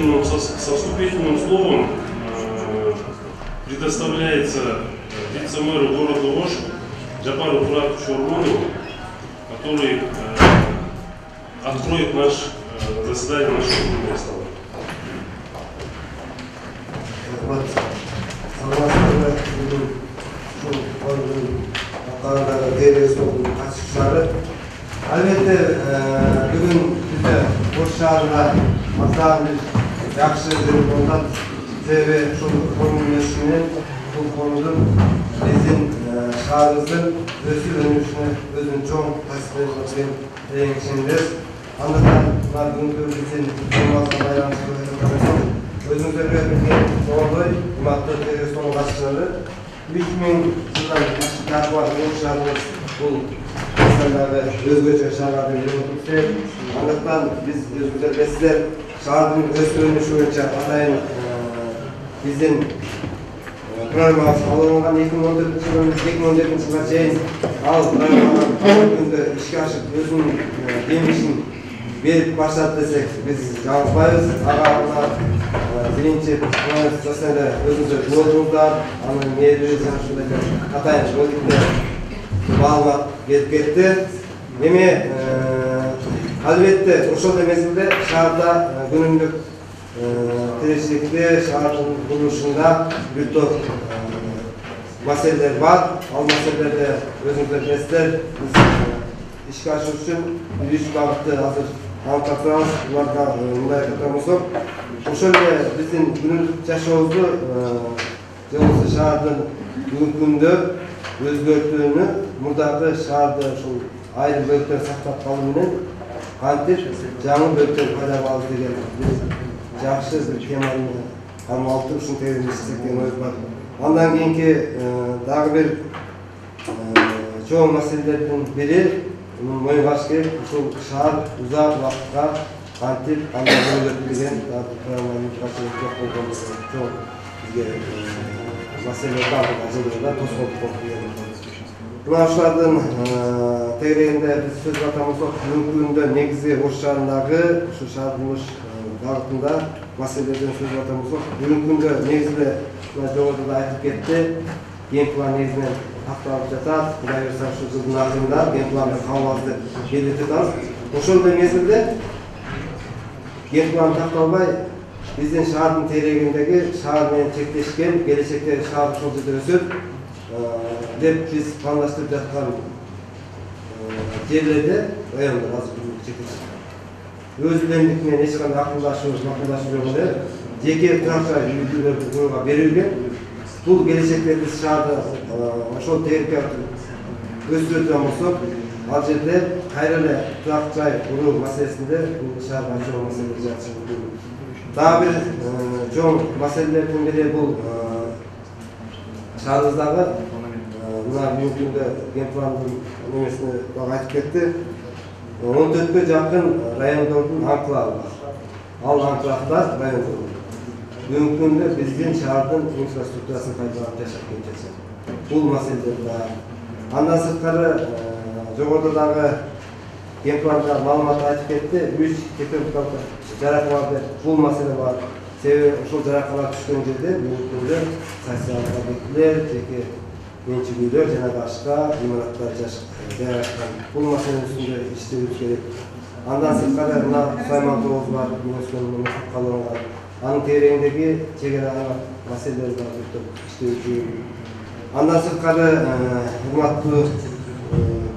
заключительным, со, со вступительным словом э, предоставляется э, вице-мэру города Ош Джапару Туратовичу Урманову, который э, откроет наш э, заседание нашего стола. саламатсыздар бүгін ушул форумдун атқарындағы дербес Yakşehir'in Bondat TV Forum üyesinin bu konuda bizim e, şahımızın özü dönüşüne özün çok tasvir etmekten değinmişindir. Anlatan Nadın'ın bizim olmazsa dayanışma etmekten özümüzde verilmişken orada imatlı TV sonu başları 3000 yıldan yaklaşık gençlerimiz bu insanlarda özgürce yaşarlar diye. Anlatan biz özümüzde besler шаардын өстүрүлүшү боюнча атайын биздин программабыз колдонулган эки миң он төртүнчү жылдан эки миң он жетинчи жылга чейин ал программаны күндө ишке ашып өзүнүн демишин берип барышат десек биз жаңылышпайбыз ага мына биринчи жашай эле өзүңүздөр угулуңуздар анын мээриби жана ушундай атайын маалымат берип кетти эми Elbette Urşal Demezim'de şaharda e, gönüllülük e, teşvikli şaharın kuruluşunda bütün e, meseleler var. Al meselelerde özümüzde besler biz e, iş karşı için yürüyüş bağıttı hazır anlatacağız. Bunlarda bunlara katılamızım. E, Urşal ve bizim gönüllülük yaşamımızı e, Yolsa şaharın mümkündü özgürlüğünü buradaki şaharda şu ayrı bölükler saklap қайтіп жаңы бөктер пайда болады деген біз жақсы бір теманы алмалтып сын тереңдесек деген ой бар андан кейінгі дағы бір чоң мәселелердің бірі мойындаш керек ушул шаар узак убакытка кантип анда өзгөртүлген болгон чоң бизге маселе мына ушулардын тегерегинде биз сөз бүгүнкү күндө негизи ош шаарындагы ушу шаар курулуш багытында маселелерден сөз болсок бүгүнкү негизинде мына жогоруда да айтып кетти ген план негизинен такталып жатат кудай буюрса ушул жылдын акырында ген планды кабыл алабыз деп желдетип жатабыз эле мезгилде ген план такталбай биздин шаардын тегерегиндеги шаар менен чектешкен ошол жерде өсөт деп биз пландаштырып жаткан жерлерде райондор азыр бүгүнкү чектешкен өз билемдик менен эч кандай акылдашуу макулдашуу жок эле жеке турак жай үй бүлөлөрдү коюуга берилген бул келечекте биз шаарды ошол тегерекке өстүрө турган болсок ал жерде кайра эле турак жай куруу маселесинде бул шаарга чоң маселе жатышы мүмкүн дагы бир чоң маселелердин бири бул шаарыбыздагы мына бүгүнкү күндө генпландын немесине немесіне айтып кетті. Он төртке жақын райондардың анклавы бар ал анклавтар райондор бүгінгі күнде біздің шаһардың инфраструктурасын пайдаланып жашап келе жатса бұл мәселелер бар. Андан сырткары э, жогоруда дагы генпланга маалымат айтып кетти үч экономикалык жаракаларды бул маселе бар. Себеби ушул жаракалар түшкөн жерде бүгүнкү күндө социалдык объектилер жеке менчик үйлөр жана башка имараттар жашып жаңағы бұл мәселенің үстінде істеуіміз керек андан сырткары мына сайман тоғыз бар юнеско қаланған анын тереңдеги чегара аймак маселелери бар деп туруп керек андан сырткары урматтуу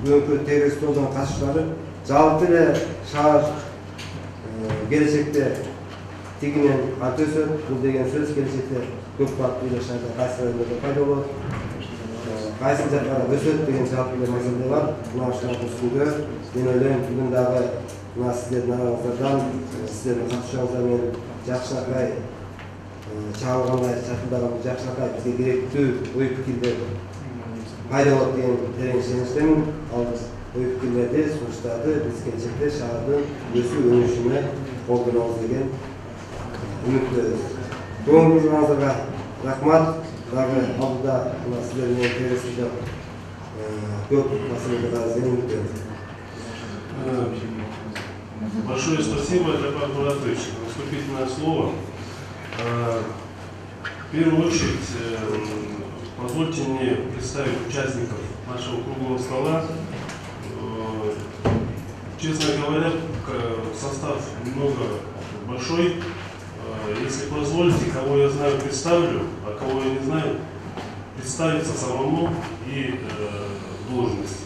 бүгүнкү терес столдун катышуучулары жалпы эле шаар келечекте тигинен арта өсөт бул деген сөз келечекте көп каттуу эле шаарда пайда болот қайсыл заттарды өседі деген жалпы мақсаты бар мына штабтың үстінде мен ойлаймын бүгін дағы мына сіздердің араңыздардан сіздердің қатысушыларыңыздан мен жақшылақай шағылғандай шақылдаған жақшылақай бізге керекті ой пікірлер пайда болады деген терең сеніштемін ал ой пікірлерді ұсыныштарды біз келешекте шаһардың өсу өнушіне қол деген үмітті көңіл бөлгеніңіздерге рахмат дагы алдыда мына сиздер менен келесиде көп маселелер бар экенин үмүттөбүз Большое спасибо, Джапар Муратович, вступительное слово. Э, В первую очередь, э, позвольте мне представить участников нашего круглого стола. Э, Честно говоря, состав немного большой. Э, Если позволите, кого я знаю, представлю, а кого я не знаю, представиться самому и э, должность.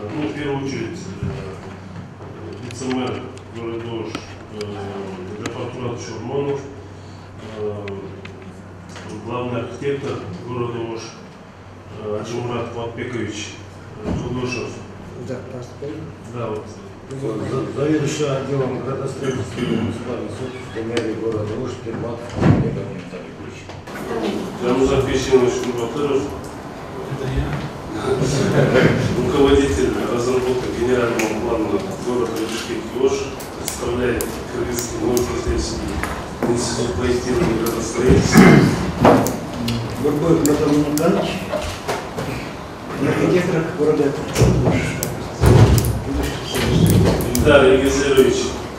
Э, Ну, в первую очередь, э, вице-мэр города Ош э, Гафар Туратович Урмонов, э, главный архитектор города Ош э, Аджимурат Ватбекович э, Тудошев. Да. Да, вот За- Заведующий отделом градостроительства муниципальной собственности мэрии города Уж Пермат Олег Виталий Ильич. Рамузан Пещенович Мурбатыров, руководитель разработки генерального плана города Бишкек Ош, представляет Кыргызский научно-исследовательский институт проектирования градостроительства. Гурбоев Анатолий Николаевич, архитектор города Ильдар Егизерович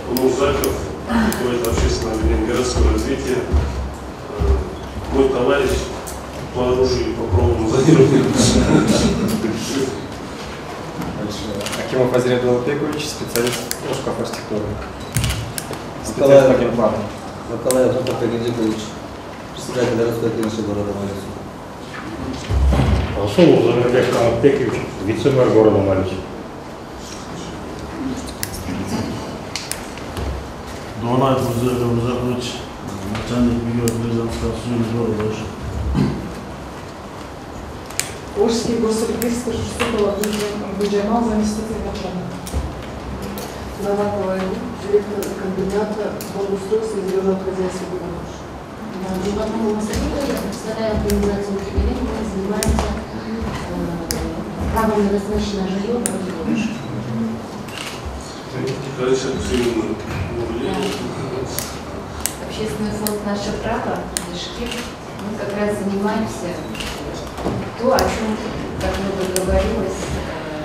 Умузаков, руководитель общественного объединения городского развития, Э, мой товарищ по оружию по правовому зонированию. Акимов Азрия Белопекович, специалист шкаф архитектуры. Специалист по генплану. Николаев Жуков Пегидикович, председатель городской комиссии города Малицы. Расулов Замирбек Канатбекович, вице-мэр города Малич. Донат Музея Музакович, начальник бюро гражданского службы города Оша. Ожский госрегистр Шустукова Гуджаймал, заместитель начальника. Новакова, директор комбината благоустройства и зеленого хозяйства города. Животного Масарика, я представляю организацию которая занимается э, правом на достаточное жилье в все именно. Общественный фонд «Наше право» Бишкек, мы как раз занимаемся то, о чем, как мы договорились, э,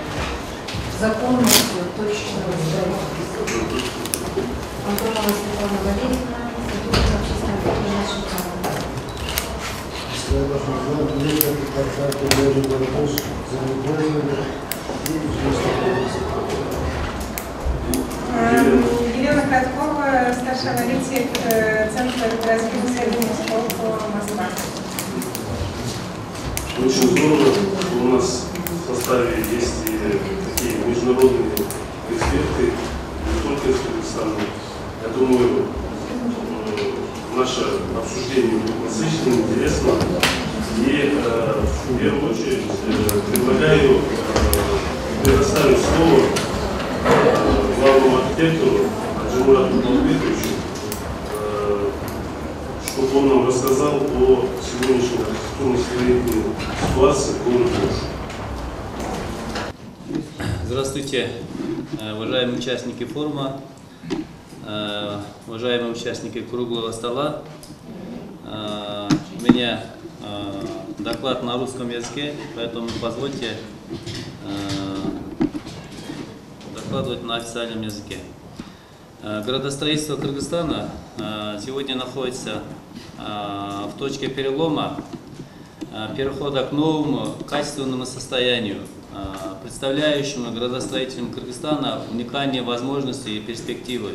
законностью точечного строительства. Антонова Светлана Валерьевна, сотрудник общественного фонда «Наше право». и Эм, Елена Краткова, старший аналитик э, Центра развития исследований спорта Москва. Очень здорово, что у нас в составе есть и такие международные эксперты, не только из Кыргызстана. Я думаю, э, наше обсуждение будет насыщенным, интересным. И э, в первую очередь э, предлагаю э, предоставить слово главному архитектору Аджимурату Балбековичу, э, чтобы он нам рассказал о сегодняшней архитектурно-строительной ситуации в городе Ош. Здравствуйте, э, уважаемые участники форума, э, уважаемые участники круглого стола. У меня доклад на русском языке, поэтому позвольте докладывать на официальном языке. Э, Градостроительство Кыргызстана э, сегодня находится э, в точке перелома перехода к новому качественному состоянию, представляющему градостроителям Кыргызстана уникальные возможности и перспективы,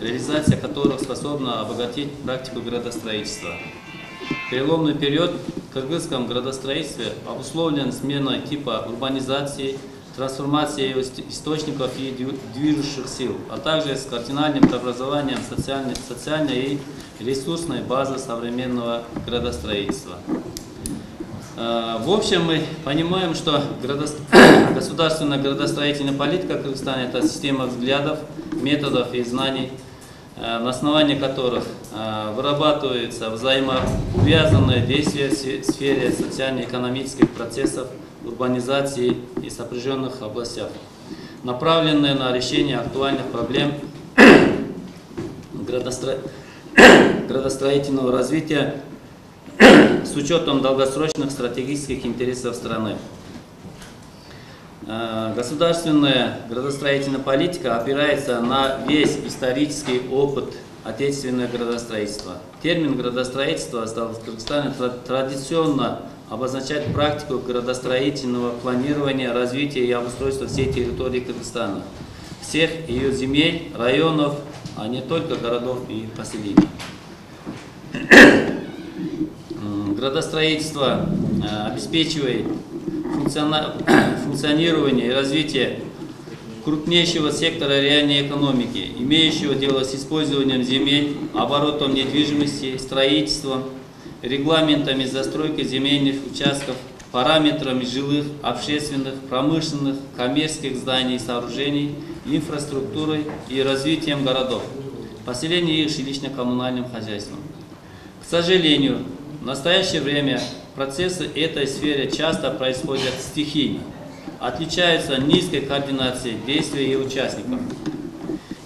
реализация которых способна обогатить практику градостроительства. Переломный период в кыргызском градостроительстве обусловлен сменой типа урбанизации, трансформацией ист- источников и дви- движущих сил, а также с кардинальным преобразованием социальной, социальной и ресурсной базы современного градостроительства. Э, В общем, мы понимаем, что государственная градостроительная политика Кыргызстана – это система взглядов, методов и знаний, э, на основании которых э, вырабатываются взаимоувязанные действия в сфе- сфере социально-экономических процессов, урбанизации и сопряженных областях, направленные на решение актуальных проблем градостро- градостроительного развития с учетом долгосрочных стратегических интересов страны. э, государственная градостроительная политика опирается на весь исторический опыт отечественного градостроительства. Термин градостроительство стал в Кыргызстане тра- традиционно обозначать практику градостроительного планирования, развития и обустройства всей территории Кыргызстана, всех ее земель, районов, а не только городов и поселений. Градостроительство э, обеспечивает функционирование и развитие крупнейшего сектора реальной экономики, имеющего дело с использованием земель, оборотом недвижимости, строительством, регламентами застройки земельных участков, параметрами жилых, общественных, промышленных, коммерческих зданий и сооружений, инфраструктурой и развитием городов, поселения и жилищно-коммунальным хозяйством. К сожалению, в настоящее время процессы этой сферы часто происходят стихийно, отличаются низкой координацией действий и участников.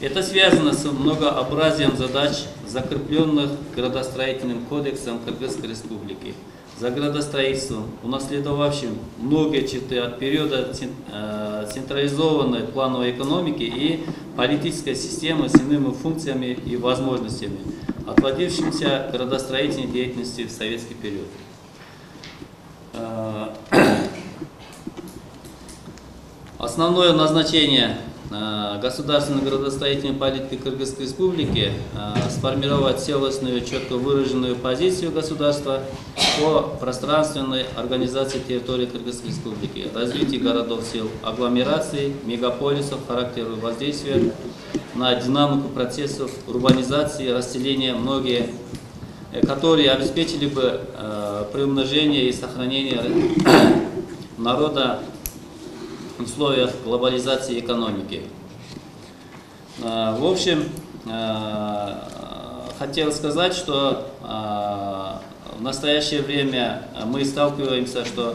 Это связано с многообразием задач, закрепленных градостроительным кодексом Кыргызской Республики. За градостроительством, унаследовавшим многие черты от периода э, централизованной плановой экономики и политической системы с иными функциями и возможностями, отводившимся градостроительной деятельности в советский период. Э, Основное назначение государственной градостроительной политики Кыргызской Республики э, сформировать целостную, четко выраженную позицию государства по пространственной организации территории Кыргызской Республики, развитию городов, сел, агломераций, мегаполисов, характеру воздействия на динамику процессов урбанизации, расселения, многие, э, которые обеспечили бы э, приумножение и сохранение народа условиях глобализации экономики. А, В общем, а, хотел сказать, что а, в настоящее время мы сталкиваемся, что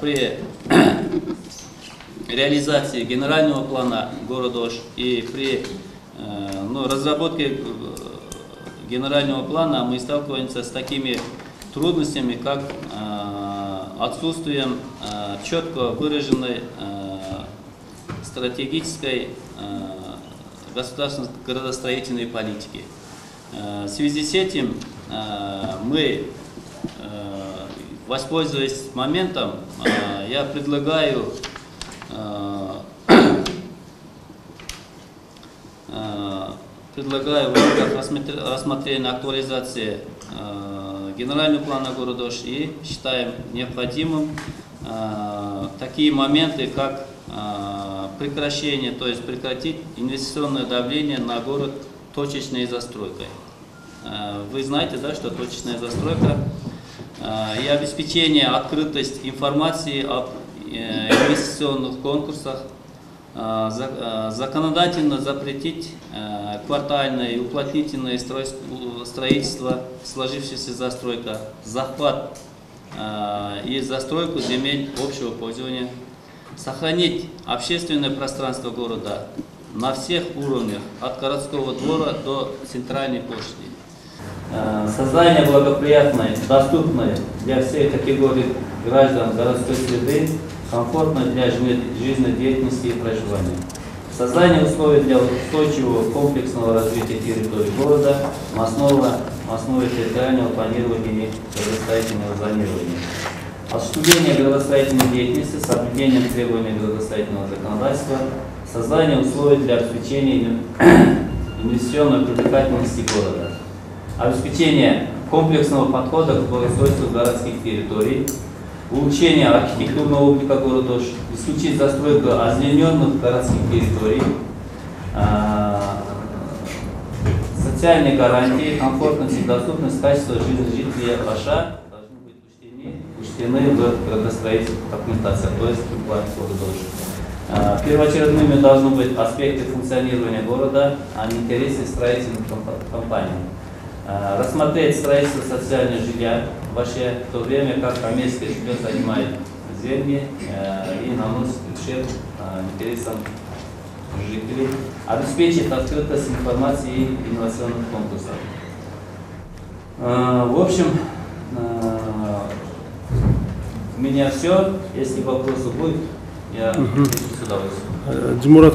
при реализации генерального плана города Ош и при ну, разработке э, генерального плана мы сталкиваемся с такими трудностями, как отсутствием э, четко выраженной э, стратегической э, государственной градостроительной политики. В связи с этим мы, воспользуясь моментом, я предлагаю предлагаю в рассмотрения актуализации э, генерального плана города Ош и считаем необходимым э, такие моменты, как э, прекращение, то есть прекратить инвестиционное давление на город точечной застройкой. Э, Вы знаете, да, что точечная застройка и обеспечение открытость информации об инвестиционных конкурсах, законодательно запретить э, квартальное и уплотнительное строительство, сложившаяся застройка, захват э, и застройку земель общего пользования, сохранить общественное пространство города на всех уровнях, от городского двора до центральной площади. Э, Создание благоприятной, доступной для всех категорий граждан городской среды, комфортной для жизне- жизнедеятельности и проживания. Создание условий для устойчивого комплексного развития территории города на основе, на основе территориального планирования и градостроительного зонирования. Осуществление градостроительной деятельности с соблюдением требований градостроительного законодательства, создание условий для обеспечения инвестиционной привлекательности города, обеспечение комплексного подхода к благоустройству городских территорий, улучшение архитектурного облика города, исключить застройку озелененных городских территорий, а, социальные гарантии, комфортность и доступность, качество жизни жителей Аша должны быть учтены, учтены в градостроительных документациях, то есть в плане города. А, Первоочередными должны быть аспекты функционирования города, а не интересы строительных комп- компаний. А, Рассмотреть строительство социального жилья вообще в то время, как коммерческое жилье занимает земли э, и наносит ущерб э, интересам жителей. Обеспечить открытость информации и инновационных конкурсов. Э, В общем, э, у меня все. Если вопросы будут, Я с удовольствием. Э, Димурат,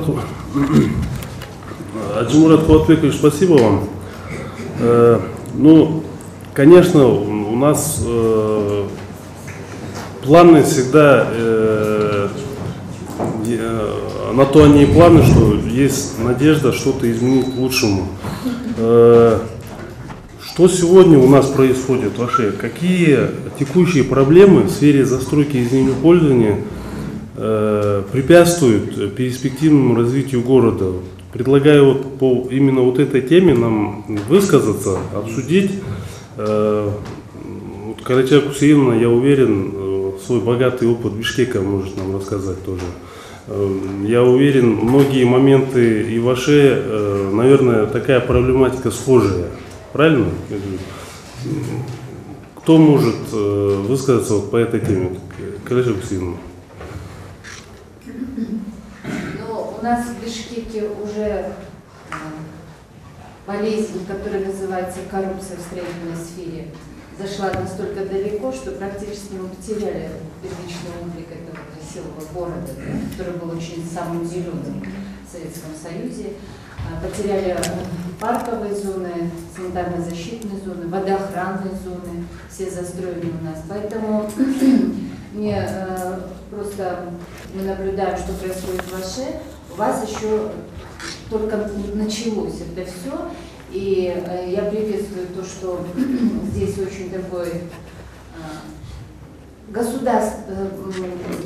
Э, Димурат Куатбекович, спасибо вам. Э, Ну, конечно, у нас э, планы всегда э, на то они и планы, что есть надежда что-то изменить к лучшему. Э, Что сегодня у нас происходит вообще? Какие текущие проблемы в сфере застройки и землепользования э, препятствуют перспективному развитию города? Предлагаю вот по именно вот этой теме нам высказаться, обсудить. Э, Карача Кусеевна, я уверен, э, свой богатый опыт Бишкека может нам рассказать тоже. Э, Я уверен, многие моменты и ваши, э, наверное, такая проблематика схожая. Правильно? Кто может э, высказаться вот по этой теме? Карача Кусеевна. Но у нас в Бишкеке уже болезнь, которая называется коррупция в строительной сфере, зашла настолько далеко, что практически мы потеряли первичный облик этого красивого города, да, который был очень самым зеленым в Советском Союзе. А, Потеряли парковые зоны, санитарно-защитные зоны, водоохранные зоны, все застроены у нас. Поэтому мне э, просто мы наблюдаем, что происходит в Ваше. У вас еще только началось это все. И э, я приветствую то, что здесь очень такой э, государств- э,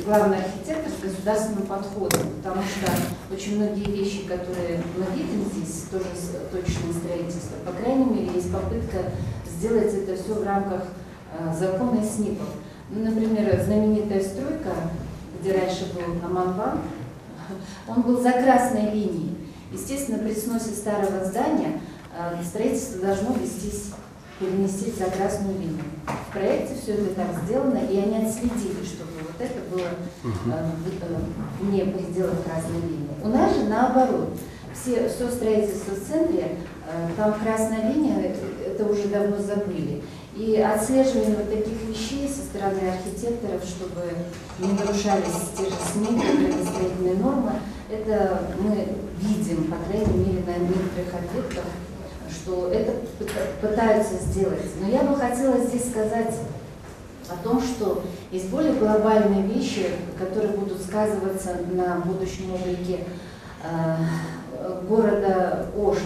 главный архитектор с государственным подходом, потому что очень многие вещи, которые мы видим здесь, тоже точное строительство, по крайней мере, есть попытка сделать это все в рамках закона и СНИПов. Ну, например, знаменитая стройка, где раньше был Аманбан, он был за красной линией. Естественно, при сносе старого здания строительство должно вестись, перенестись за красную линию. В проекте все это так сделано, и они отследили, чтобы вот это было э, э, вне пределов красной линии. У нас же наоборот. Все, все строительство в центре, э, там красная линия, э, это уже давно забыли. И отслеживание вот таких вещей со стороны архитекторов, чтобы не нарушались те же СМИ, градостроительные нормы, это мы видим, по крайней мере, на некоторых объектах, что это пыта- пытаются сделать. Но я бы хотела здесь сказать о том, что есть более глобальные вещи, которые будут сказываться на будущем облике э, города Ош.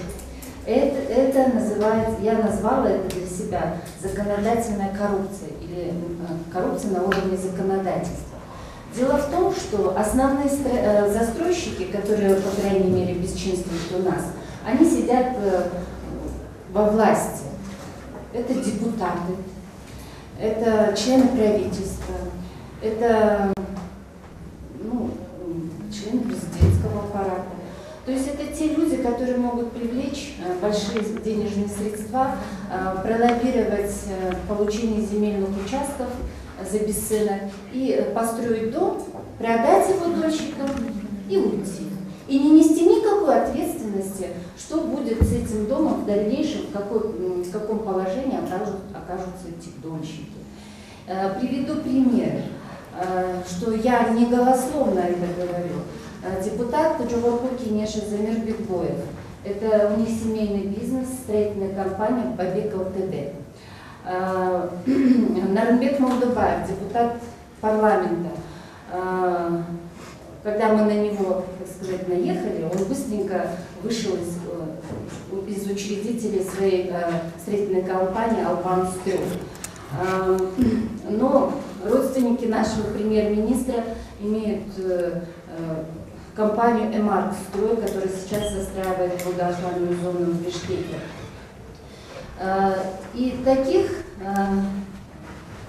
Это, это называется, я назвала это для себя законодательная коррупция или э, коррупция на уровне законодательства. Дело в том, что основные э, застройщики, которые, по крайней мере, бесчинствуют у нас, они сидят э, во власти. Это депутаты, это члены правительства, это ну, члены президентского аппарата. То есть это те люди, которые могут привлечь э, большие денежные средства, э, пролоббировать э, получение земельных участков за бесценок и построить дом, продать его дольщикам и уйти. И не нести никакой ответственности, что будет с этим домом в дальнейшем, в, какой, в каком положении окажут- окажутся эти дольщики. Э, Приведу пример, э, что я не голословно это говорю. Э, Депутат Джовапуки Неша Замир Бекбоев. Это у них семейный бизнес, строительная компания Бабек ЛТД. Нарынбек Молдубаев, депутат парламента. Когда мы на него, так сказать, наехали, он быстренько вышел из, э, из учредителей своей э, строительной компании «Албан Строй». Э, Но родственники нашего премьер-министра имеют э, компанию «Эмарк Строй», которая сейчас застраивает водоохранную зону в Бишкеке. И таких,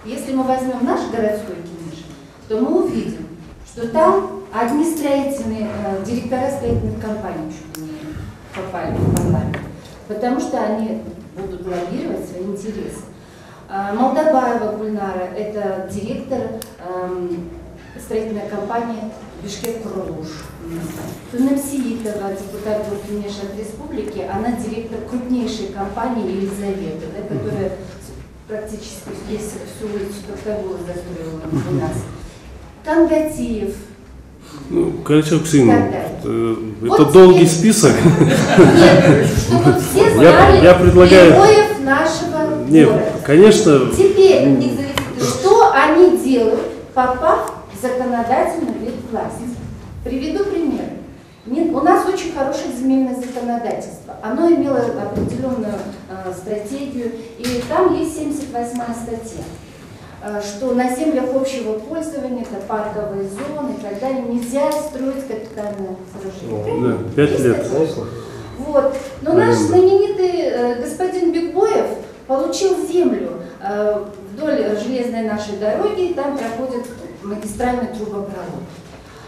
если мы возьмем наш городской Кениш, то мы увидим, что там одни строительные, э, директора строительных компаний чуть не попали в парламент, потому что они будут лоббировать свои интересы. А, Молдобаева Гульнара – это директор эм, строительной компании Бишкек Крулуш. Тунемсиитова, депутат Буркинеша от республики, она директор крупнейшей компании Елизавета, да, которая практически весь, всю улицу Токтагула застроила у нас. Кангатиев, Ну, Так, да. э, Вот это долгий теперь- список. Нет, чтобы все Я- знали я предлагаю- героев нашего Нет, города. конечно, Теперь, что они делают, попав в законодательный вид власти? Приведу пример. У нас очень хорошее земельное законодательство. Оно имело определенную э, стратегию, и там есть 78 статья что на землях общего пользования, это парковые зоны и так далее, нельзя строить капитальное сооружение. да, пять лет. Вот. Но наш знаменитый э, господин Бигбоев получил землю э, вдоль железной нашей дороги, и там проходит магистральный трубопровод.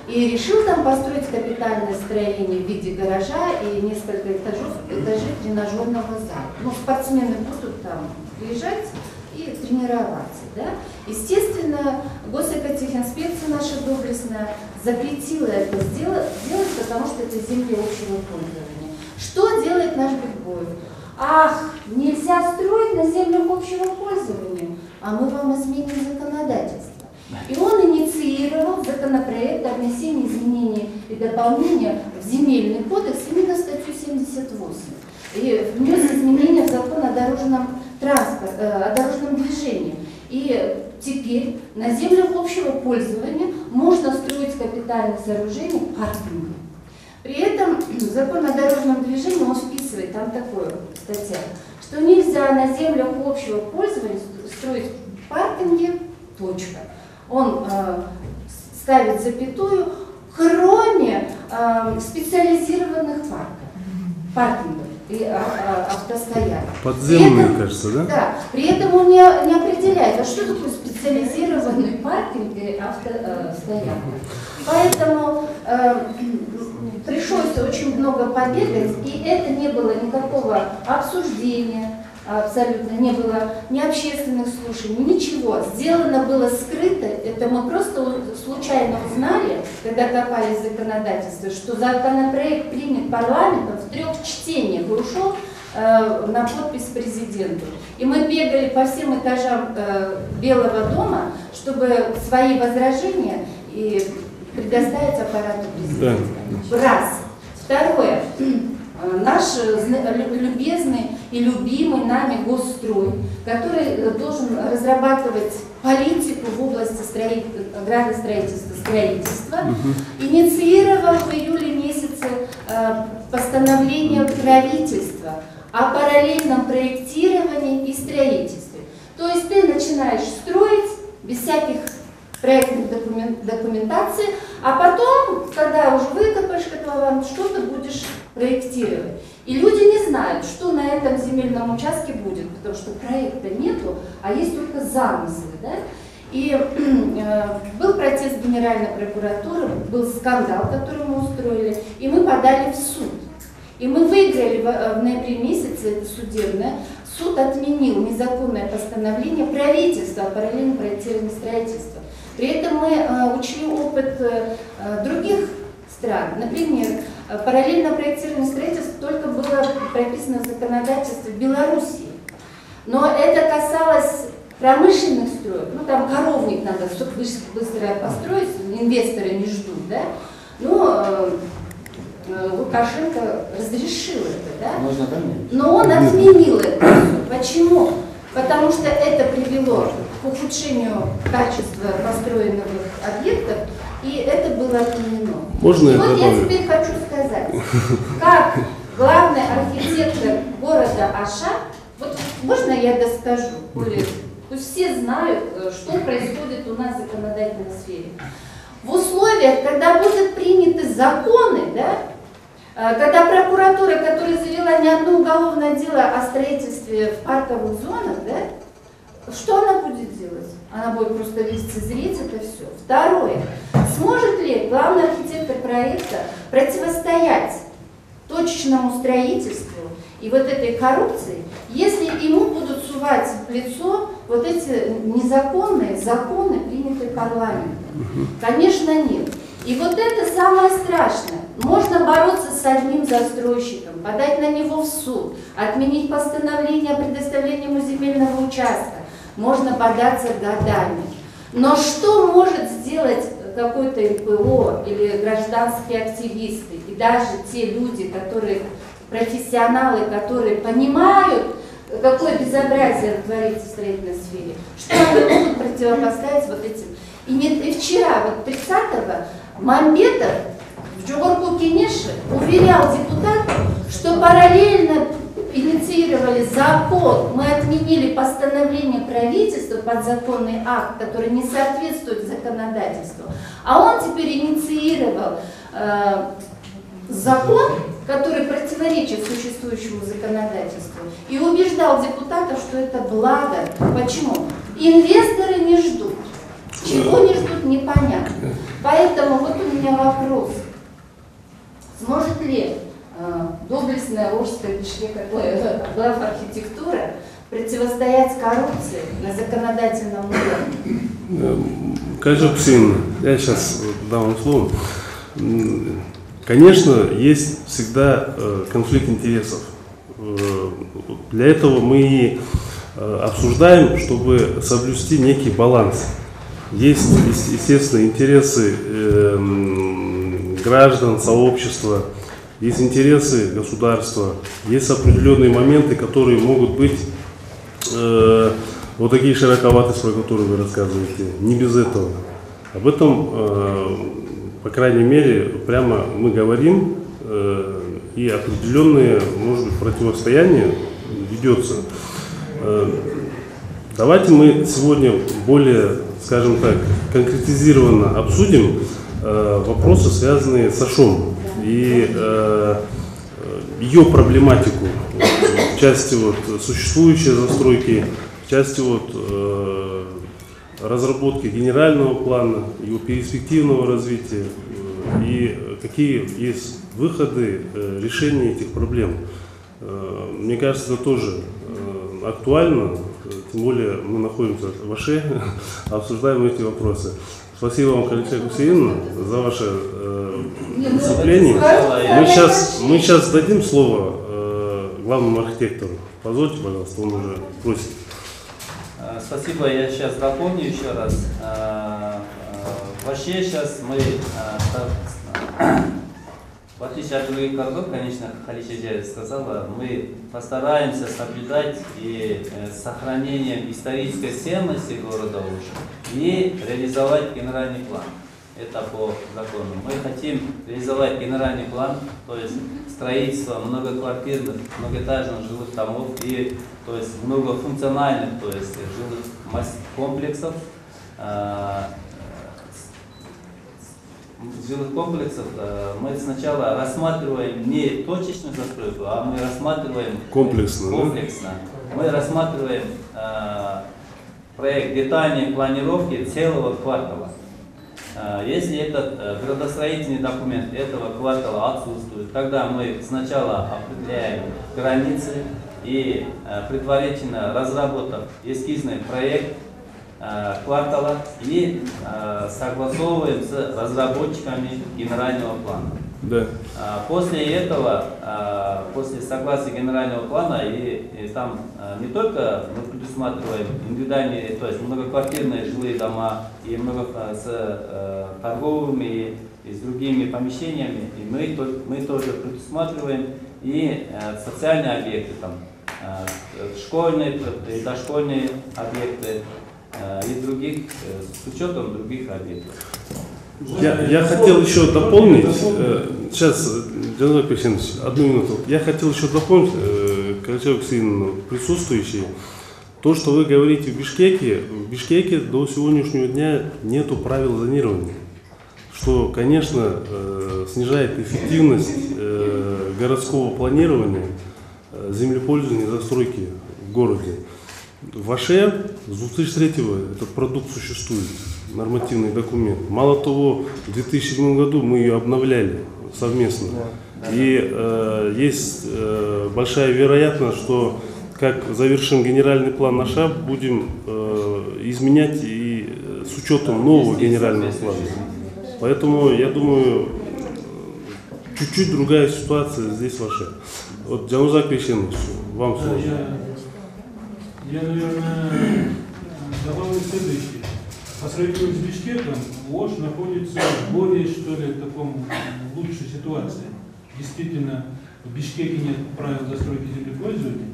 И решил там построить капитальное строение в виде гаража и несколько этажов, этажей тренажерного зала. Ну, спортсмены будут там приезжать и тренироваться. Да? Естественно, госэкотехинспекция наша доблестная запретила это сделать, делать, потому что это земли общего пользования. Что делает наш Бигбоев? Ах, нельзя строить на землях общего пользования, а мы вам изменим законодательство. И он инициировал законопроект о внесении изменений и дополнения в земельный кодекс именно статью 78. И внес изменения в закон о дорожном транспорте, о дорожном движении. И теперь на землях общего пользования можно строить капитальные сооружения паркинги. При этом закон о дорожном движении он вписывает, там такое статья, что нельзя на землях общего пользования строить паркинги, точка. Он э, ставит запятую, кроме э, специализированных парков, паркингов и а, а, автостоянок. Подземные, этом- кажется, да? Да, при этом он не, не определяет, а что такое специализированный паркинг и автостоянка. Поэтому э, пришлось очень много побегать, и это не было никакого обсуждения, абсолютно не было ни общественных слушаний, ничего. Сделано было скрыто, это мы просто случайно узнали, когда копались в законодательстве, что законопроект принят парламентом в трех чтениях и ушел э, на подпись президенту. И мы бегали по всем этажам э, Белого дома, чтобы свои возражения и предоставить аппарату президента. Раз. Второе. Э, Наш э, лю- любезный и любимый нами госстрой, который э, должен разрабатывать политику в области строит- градостроительства, строительства, инициировал в июле месяце э, постановление правительства о параллельном проектировании и строительстве. То есть ты начинаешь строить без всяких проектных докумен- документаций, а потом, когда уже выкопаешь котлован, что ты будешь проектировать. И люди не знают, что на этом земельном участке будет, потому что проекта нету, а есть только замыслы. Да? И э, был протест Генеральной прокуратуры, был скандал, который мы устроили, и мы подали в суд. И мы выиграли в, э, в ноябре месяце, это судебное, суд отменил незаконное постановление правительства о параллельном проектировании строительства. При этом мы э, учли опыт э, э, других стран. Например, параллельно проектирование строительства только было прописано в законодательстве Белоруссии. Но это касалось промышленных строек, ну там коровник надо чтобы быстро построить, инвесторы не ждут, да? Ну, э, э, Лукашенко разрешил это, да? Можно да? Но он отменил это. Почему? Потому что это привело к ухудшению качества построенных объектов, и это было отменено. Можно я вот я добавлю? теперь хочу сказать, как главный архитектор города Аша, вот можно я доскажу, более, пусть все знают, э, что происходит у нас в законодательной сфере. В условиях, когда будут приняты законы, да, Э, Когда прокуратура, которая завела не одно уголовное дело о строительстве в парковых зонах, да, что она будет делать? Она будет просто лицезреть это все. Второе. Сможет ли главный архитектор проекта противостоять точечному строительству и вот этой коррупции, если ему будут сувать в лицо вот эти незаконные законы, принятые парламентом? Конечно, нет. И вот это самое страшное. Можно бороться с одним застройщиком, подать на него в суд, отменить постановление о предоставлении ему земельного участка. Можно податься годами. Но что может сделать какой-то НПО или гражданские активисты, и даже те люди, которые профессионалы, которые понимают, какое безобразие творится в строительной сфере, что они могут противопоставить вот этим. И, не, и вчера, вот 30-го, Мамбетов в Джугурку Кенеше уверял депутатов, что параллельно инициировали закон, мы отменили постановление правительства, подзаконный акт, который не соответствует законодательству, а он теперь инициировал э, закон, который противоречит существующему законодательству, и убеждал депутатов, что это благо. Почему? Инвесторы не ждут. Чего не ждут, непонятно. Поэтому вот у меня вопрос. Сможет ли доблестная Ожская Бишкека глав архитектура противостоять коррупции на законодательном уровне? Каждый я сейчас дам вам слово. Конечно, есть всегда э, конфликт интересов. Э, Для этого мы и э, обсуждаем, чтобы соблюсти некий баланс. Есть, ес- естественно, интересы э, м, граждан, сообщества, есть интересы государства, есть определенные моменты, которые могут быть э, вот такие широковатость, про которые вы рассказываете, не без этого. Об этом, э, по крайней мере, прямо мы говорим, э, и определенные, может быть, противостояние ведется. Э, Давайте мы сегодня более, скажем так, конкретизированно обсудим э, вопросы, связанные с Ашом и э, ее проблематику в части вот существующей застройки, в части вот э, разработки генерального плана, его перспективного развития э, и какие есть выходы э, решения этих проблем. Э, Мне кажется, это тоже э, актуально, э, тем более мы находимся в Аше, обсуждаем эти вопросы. Спасибо вам, Калича Гусейновна, за ваше э, выступление. Мы сейчас, мы сейчас дадим слово э, главному архитектору. Позвольте, пожалуйста, он уже просит. Э, Спасибо, я сейчас дополню еще раз. Вообще сейчас мы, в отличие от других городов, конечно, как Халича сказала, мы постараемся соблюдать и сохранением исторической ценности города Уж и реализовать генеральный план. Это по закону. Мы хотим реализовать генеральный план, то есть строительство многоквартирных, многоэтажных жилых домов и то есть многофункциональных, то есть жилых комплексов, с- жилых комплексов э, мы сначала рассматриваем не точечную застройку, а мы рассматриваем Комплексно, да? комплексно. Мы рассматриваем э, проект детальной планировки целого квартала. Э, Если этот э, градостроительный документ этого квартала отсутствует, тогда мы сначала определяем границы и э, предварительно разработав эскизный проект э, квартала и согласовываем с разработчиками генерального плана. Да. А, После этого, а, после согласия генерального плана, и, и там а, не только мы предусматриваем индивидуальные, то есть многоквартирные жилые дома и много с торговыми и с другими помещениями, и мы, мы тоже предусматриваем и социальные объекты, там, школьные, дошкольные объекты и других, э, с учетом других объектов. Я, я хотел еще дополнить, э, сейчас, Джанзак Песенович, одну минуту. Я хотел еще дополнить, э, Калачев Ксин, присутствующие, то, что вы говорите в Бишкеке, в Бишкеке до сегодняшнего дня нету правил зонирования, что, конечно, э, снижает эффективность э, городского планирования, э, землепользования и застройки в городе. В Аше с 2003 этот продукт существует, нормативный документ. Мало того, в 2007 году мы ее обновляли совместно. И э, есть э, большая вероятность, что как завершим генеральный план Аша, будем э, изменять и э, с учетом нового генерального плана. Поэтому я думаю, чуть-чуть другая ситуация здесь в Аше. Вот Джанузак Крещенович, вам слово. Я, наверное, добавлю следующее. по сравнению с Бишкеком, ОШ находится в более, что ли, таком лучшей ситуации. Действительно, в Бишкеке нет правил застройки землепользования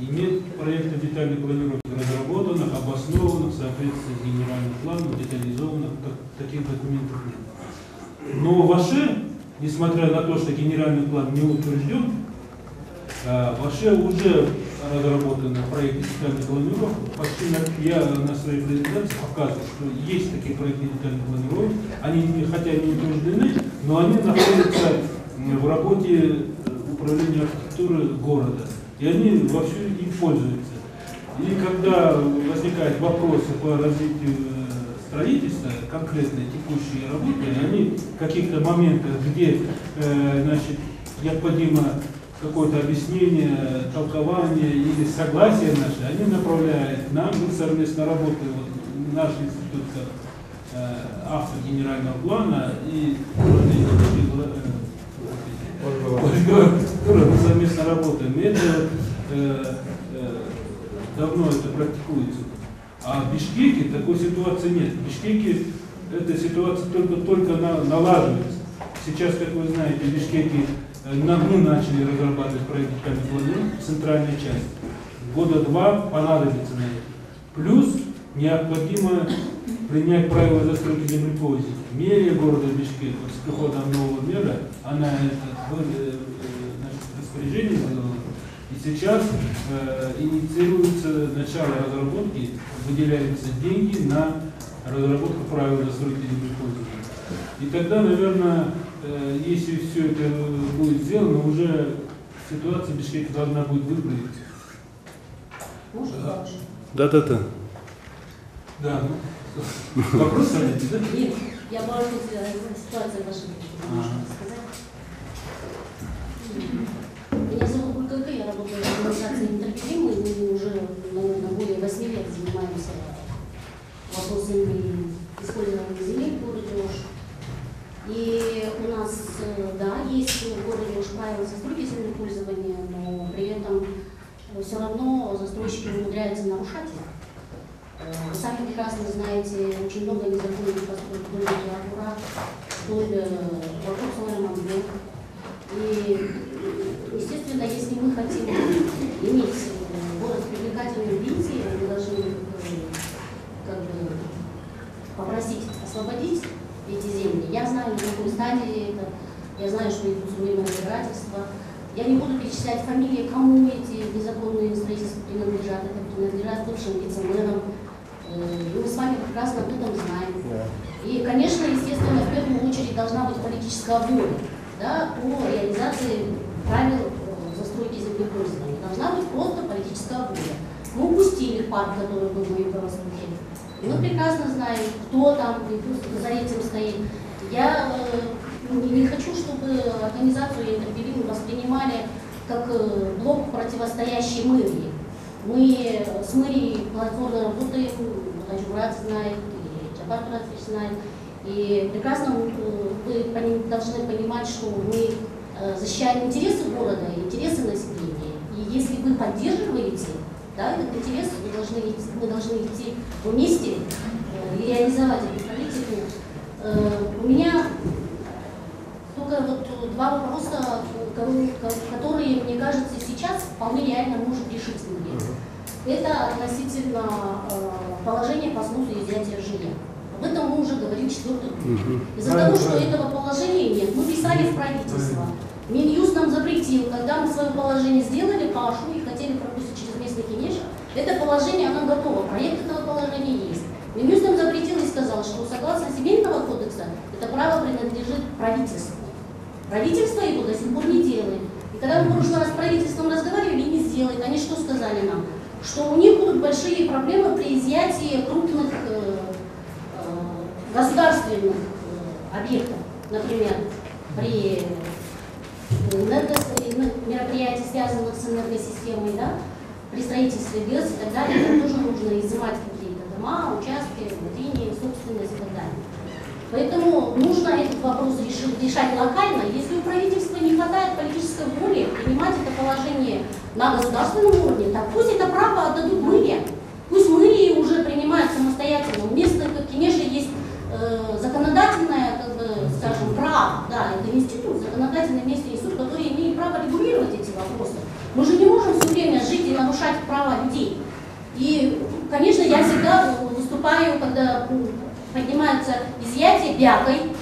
и нет проекта детальной планировки разработанных, обоснованных, в соответствии с генеральным планом, детализованных, так- таких документов нет. Но АШЕ, несмотря на то, что генеральный план не утвержден, а, АШЕ уже разработаны проекты детальной планировки. Почти на- я на своей презентации показываю, что есть такие проекты детальной планировки. Они хотя не утверждены, но они находятся в работе э, управления архитектуры города. И они вовсю им пользуются. И когда возникают вопросы по развитию э, строительства, конкретные текущие работы, они в каких-то моментах, где э, значит, необходимо какое-то объяснение, толкование или согласие наше, они направляют нам, мы совместно работаем, вот, наш институт как э, автор генерального плана и мы совместно работаем. И это э, э, давно это практикуется. А в Бишкеке такой ситуации нет. В Бишкеке эта ситуация только, только на- налаживается. Сейчас, как вы знаете, в Бишкеке мы начали разрабатывать проект планировки, центральная часть. Года два понадобится на это. Плюс необходимо принять правила застройки землепользования. Мерия города Бишкек с приходом нового мэра, она это э, э, значит, распоряжение сделала. И сейчас э, инициируется начало разработки, выделяются деньги на разработку правил застройки землепользования. И тогда, наверное, э, если все это будет сделано, уже ситуация в Бишкеке должна будет выправить. Можно дальше? Да-да-да. Да, ну, вопрос задайте, да? Нет, я могу ситуацию вашей можно сказать. Меня зовут Гулькака, я работаю в организации «Интерпримы», мы уже, наверное, более 8 лет занимаемся вопросами использования земель в городе Ош. И у нас, э, да, есть в городе Ош правила застройки землепользования, но при этом все равно застройщики умудряются нарушать их. Э, Вы сами прекрасно знаете, очень много незаконных построек вдоль Агура, вдоль э, вокруг Соломон И, э, естественно, если мы хотим иметь э, город с привлекательным виде, мы должны э, как бы, попросить освободить эти земли. Я знаю, на какой стадии это, я знаю, что идут судебные разбирательства. Я не буду перечислять фамилии, кому эти незаконные строительства принадлежат. Это принадлежат бывшим вице-мэрам. Э, и Мы с вами прекрасно об этом знаем. И, конечно, естественно, в первую очередь должна быть политическая воля да, по реализации правил застройки землепользования. Должна быть просто политическая воля. Мы упустили парк, который был на Юго-Востоке. И мы прекрасно знаем, кто там за этим стоит. Я э, не, не хочу, чтобы организацию интервью воспринимали как э, блок, противостоящий мэрии. Мы с мэрией платформой работаем, Хаджурат знает, и Джабар Туратович знает. И прекрасно э, вы должны понимать, что мы э, защищаем интересы города, интересы населения. И если вы поддерживаете да, этот интерес, вы должны, идти- мы должны идти вместе э, и реализовать эту политику. Э, У меня только вот два вопроса, ко- которые, мне кажется, сейчас вполне реально может решить мне. Это относительно э, положения по сносу и изъятия жилья. Об этом мы уже говорили четвертый год. Из-за того, что этого положения нет, мы писали в правительство. Минюст нам запретил, когда мы свое положение сделали по АШУ и хотели пропустить через местный кинеш, это положение, оно готово, проект этого положения есть. Минюст нам запретил и сказал, что согласно земельного кодекса это право принадлежит правительству. Правительство его до сих пор не делает. И когда мы в прошлый раз с правительством разговаривали, не сделает. Они что сказали нам? Что у них будут большие проблемы при изъятии крупных э, э, государственных э, объектов. Например, при энергос- эне- мероприятиях, связанных с энергосистемой, да, при строительстве ГЭС и так далее, там тоже нужно изымать какие-то дома, участки, владения, собственность и так далее. Поэтому нужно этот вопрос реши- решать локально. Если у правительства не хватает политической воли принимать это положение на государственном уровне, так пусть это право отдадут мэрия. Пусть мэрии уже принимают самостоятельно. Вместо как, конечно, э, законодательное, как бы, скажем, право, да, это институт, законодательный местный институт, который имеет право регулировать эти вопросы. Мы же не можем все время жить и нарушать права людей. И, конечно, я всегда выступаю, когда поднимаются изъятия бякой,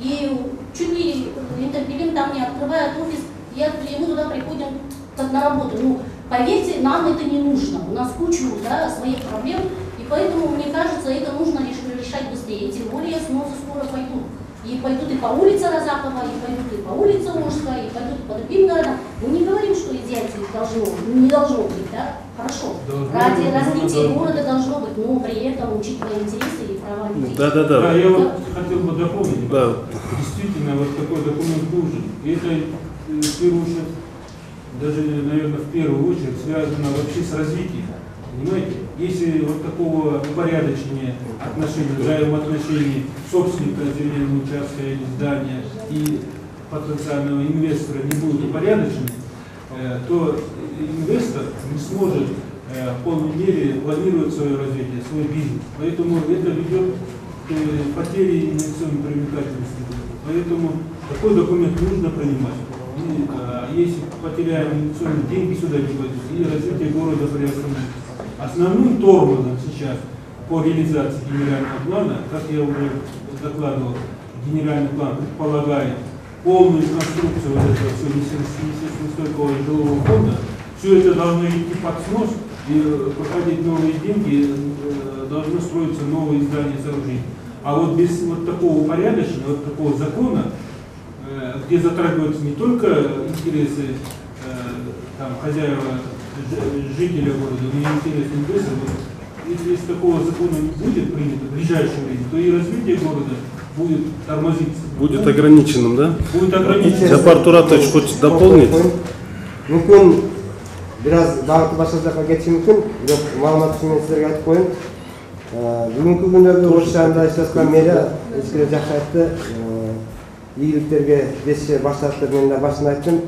и чуть ли интерпелим там не открывает офис, я, и мы туда приходим как на работу. Ну, поверьте, нам это не нужно. У нас куча да, своих проблем, и поэтому, мне кажется, это нужно решать быстрее. Тем более сносы скоро пойдут. И пойдут и по улице Розапова, и пойдут и по улице Омска, и пойдут и по другим городам. Мы не говорим, что изъятие должно, не должно быть, да? Хорошо. Должно Ради быть, развития должно. города должно быть, но при этом учитывая интересы и права людей. Да, да, Да, да. я вот хотел бы дополнить. Да. Действительно, вот такой документ нужен. И это, э, в первую очередь, даже, наверное, в первую очередь связано вообще с развитием. Понимаете? Если вот такого упорядочения отношений, взаимоотношений собственника земельного участка или здания и потенциального инвестора не будут упорядочены, э, то инвестор не сможет э, в полной мере планировать свое развитие, свой бизнес. Поэтому это ведет к э, потере инвестиционной привлекательности. Поэтому такой документ нужно принимать. И, а, если потеряем инвестиционные деньги сюда не пойдут, и развитие города приостановится. Основным тормозом сейчас по реализации генерального плана, как я уже докладывал, генеральный план предполагает полную конструкцию вот этого всего несельского жилого фонда, все это должно идти под снос, и э, проходить новые деньги, э, должно строиться новые здания и сооружения. А вот без вот такого упорядоченного, вот такого закона, э, где затрагиваются не только интересы там, хозяева, жителя города, но и интересы инвесторов, вот если из такого закона не будет принято в ближайшее время, то и развитие города будет тормозиться. Будет ограниченным, да? Будет ограничено. Жапар Туратович хочет дополнить? мүмкін біраз бағыты басқа жаққа кетіші мүмкін бірақ мағлұмат үшін мен сіздерге айтып қояйын Ә, бүгінгі күндегі орыс жағында істеп жатқан мэрия ешкіле жақсы айтты Ә, игіліктерге бес жер бастады деп мен де басында айттым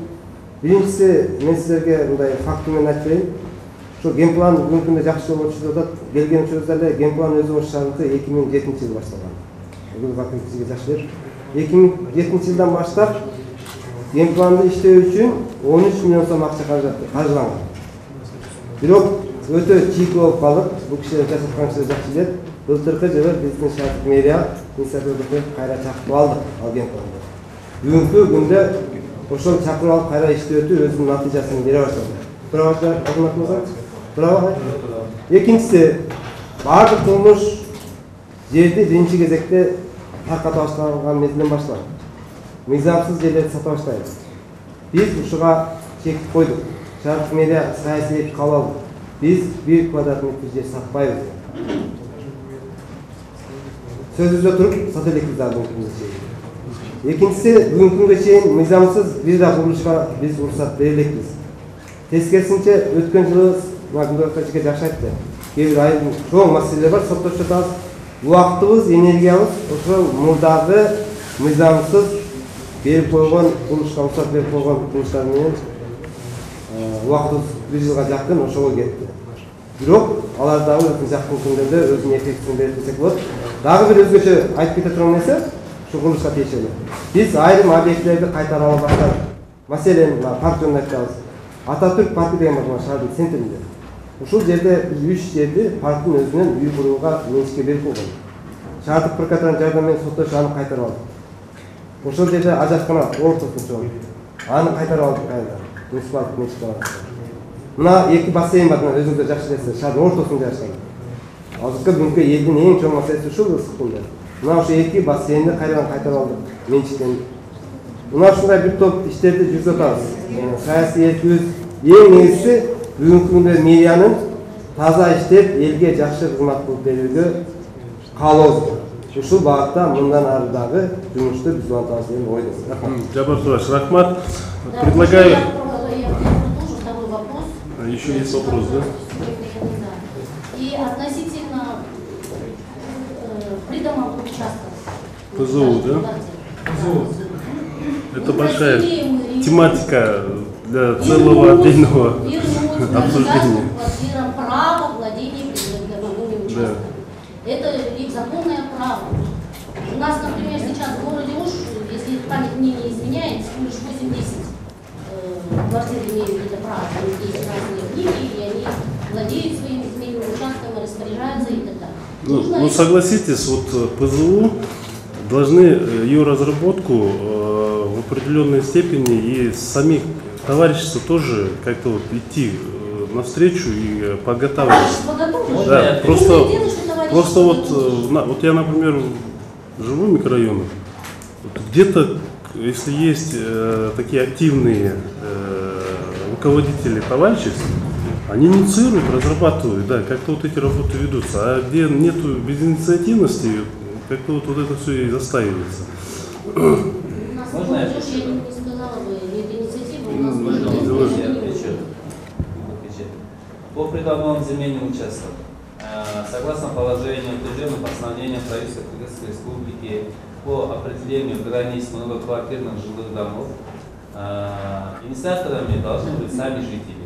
біріншісі мен сіздерге мындай фактімен айтып берейін ошо генплан бүгүнкү күндө жакшы жолго түшүп атат учурубузда эле генплан өзү ош шаарында эки миң жетинчи жылы башталган фактты сизге жакшы билет эки миң жетинчи жылдан баштап генпланды иштөө үчүн он үч миллион сом акча каржыланган бирок өтө чийки болуп калдык бул кишилер жасаткан кишилер жакшы билет. Былтыркы жылы биздин шаардык мэрия инициатива кайра чакыртып алдык ал генпланды. Бүгүнкү күндө ошол чакырып алып кайра иштөөтүү өзүнүн натыйжасын бере баштады туурабы азамат мырза туурабы экинчиси баардык кылмыш жерди биринчи кезекте тарката башталган мезгилден башталат мыйзамсыз жерлерди сата баштайбыз биз ушуга чек койдук шаардык мэрия саясий эрк кабыл алды биз бир квадрат метр жер сатпайбыз сөзүбүздө туруп сата элекпиз екіншісі бүгінгі шейін мизамсыз виза құрылышыға біз рұқсат берелекпіз Тескесінше өткен жылы жаке жақсы айтты кейбір айын чоң мәселелер бар соттоп жатабыз уақытыбыз энергиябыз ошол мурдагы мыйзамсыз беріп қойған құрылысқа рұқсат беріп қойған құрылыстарменен уақытыбыз бир жылға жақын ошого кетті. Бирок алар дагы өткен жактын күндөрдө өзүнүн эффектин десек болот Дағы бір өзгөчө айтып кете турган нерсе курулушка тиешелүү биз айрым объектилерди кайтара ала баштадык маселен мына парк жөнүндө айтабыз ататүрк мына шаардын центринде ушул жерде үч жерди парктын өзүнөн үй курууга менчикке берип койгон шаардык прокуратуранын жардамы менен соттошуп аны кайтарып алдык ошол жерде ажаткана ортосун чоң аны кайтарып алдык кайрадан муниципалдык менчикке мына эки бассейн бар мына өзүңүздөр жакшы билесиздер шаардын ортосунда жайгашкан азыркы бүгүнкү элдин эң чоң маселеси ушул ысык күндө мына ошо эки бассейнди кайрадан кайтарып алдык менчиктен мына ушундай бир топ иштерди жүргүзүп атабыз Э, саясий эркибиз эң негизгиси бүгүнкү күндө мэриянын таза иштеп элге жакшы кызмат кылып берүүгө каалообуз ушул багытта мындан ары дагы жумушту биз улантабыз деген ойдомун рахмат Джабар Турач, рахмат. Предлагаю... Еще есть вопрос, да? Да. И относительно ПЗУ, да? Это большая тематика для целого отдельного обсуждения. право владения участками. Это их законное право. нас, например, сейчас в городе Ош, если память мне не изменяет, всего лишь 8-10 э, квартир имеют это право. Там есть разные книги, и они владеют своим земельным участком, распоряжаются и так далее. Ну, ну, согласитесь, вот э, ПЗУ должны э, ее разработку э, в определенной степени и самих товариществ тоже как-то вот идти э, навстречу и подготавливать. Да, просто, просто вот, э, на- вот я, например, живу в микрорайоне, вот где-то, если есть э, такие активные э, руководители товариществ, они инициируют, разрабатывают, да, как-то вот эти работы ведутся. А где нету безинициативности, как-то вот, вот это все и застаивается. У нас Можно я отвечу? не сказала бы, нет инициативы, у нас Ну, тоже. Я отвечу. По придомовым земельным участкам. э, Согласно положению, утвержденным постановлением правительства Кыргызской Республики по определению границ многоквартирных жилых домов, э, инициаторами должны быть сами жители.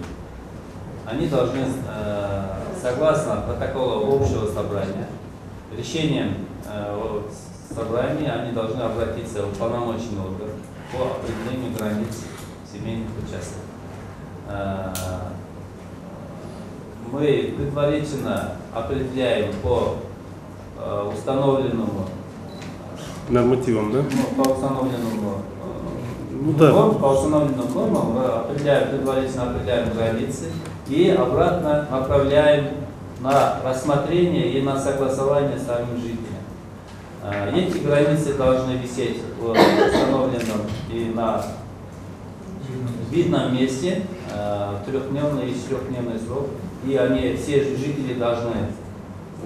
Они должны, э, согласно протоколу общего собрания, решением э, собрания, они должны обратиться в полномочный орган по определению границ семейных участков. Э, Мы предварительно определяем по установленному, Нормативом, да? ну, по установленному Ну да. по установленным нормам мы определяем, предварительно определяем границы и обратно направляем на рассмотрение и на согласование с самим жителем. Э, Эти границы должны висеть в установленном и на видном месте, э, трехдневный и четырехдневный срок, и они, все жители должны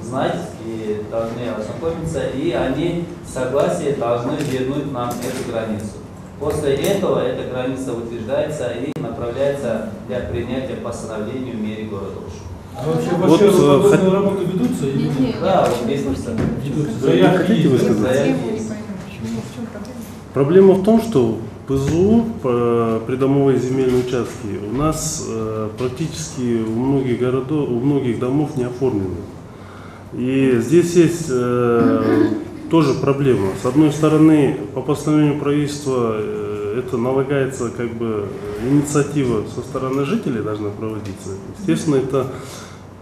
знать и должны ознакомиться, и они согласие должны вернуть нам эту границу. После этого эта граница утверждается и направляется для принятия постановления в мере города Ушу. А вообще, Вот, э, подобные хот- работы ведутся или нет? Да, вот ведутся. Вы Заявки хотите высказаться? Заявки есть. Проблема в том, что ПЗУ, по- придомовые земельные участки, у нас э, практически у многих городов, у многих домов не оформлены. И здесь есть э, тоже проблема. С одной стороны, по постановлению правительства э, это налагается как бы инициатива со стороны жителей должна проводиться. Естественно, это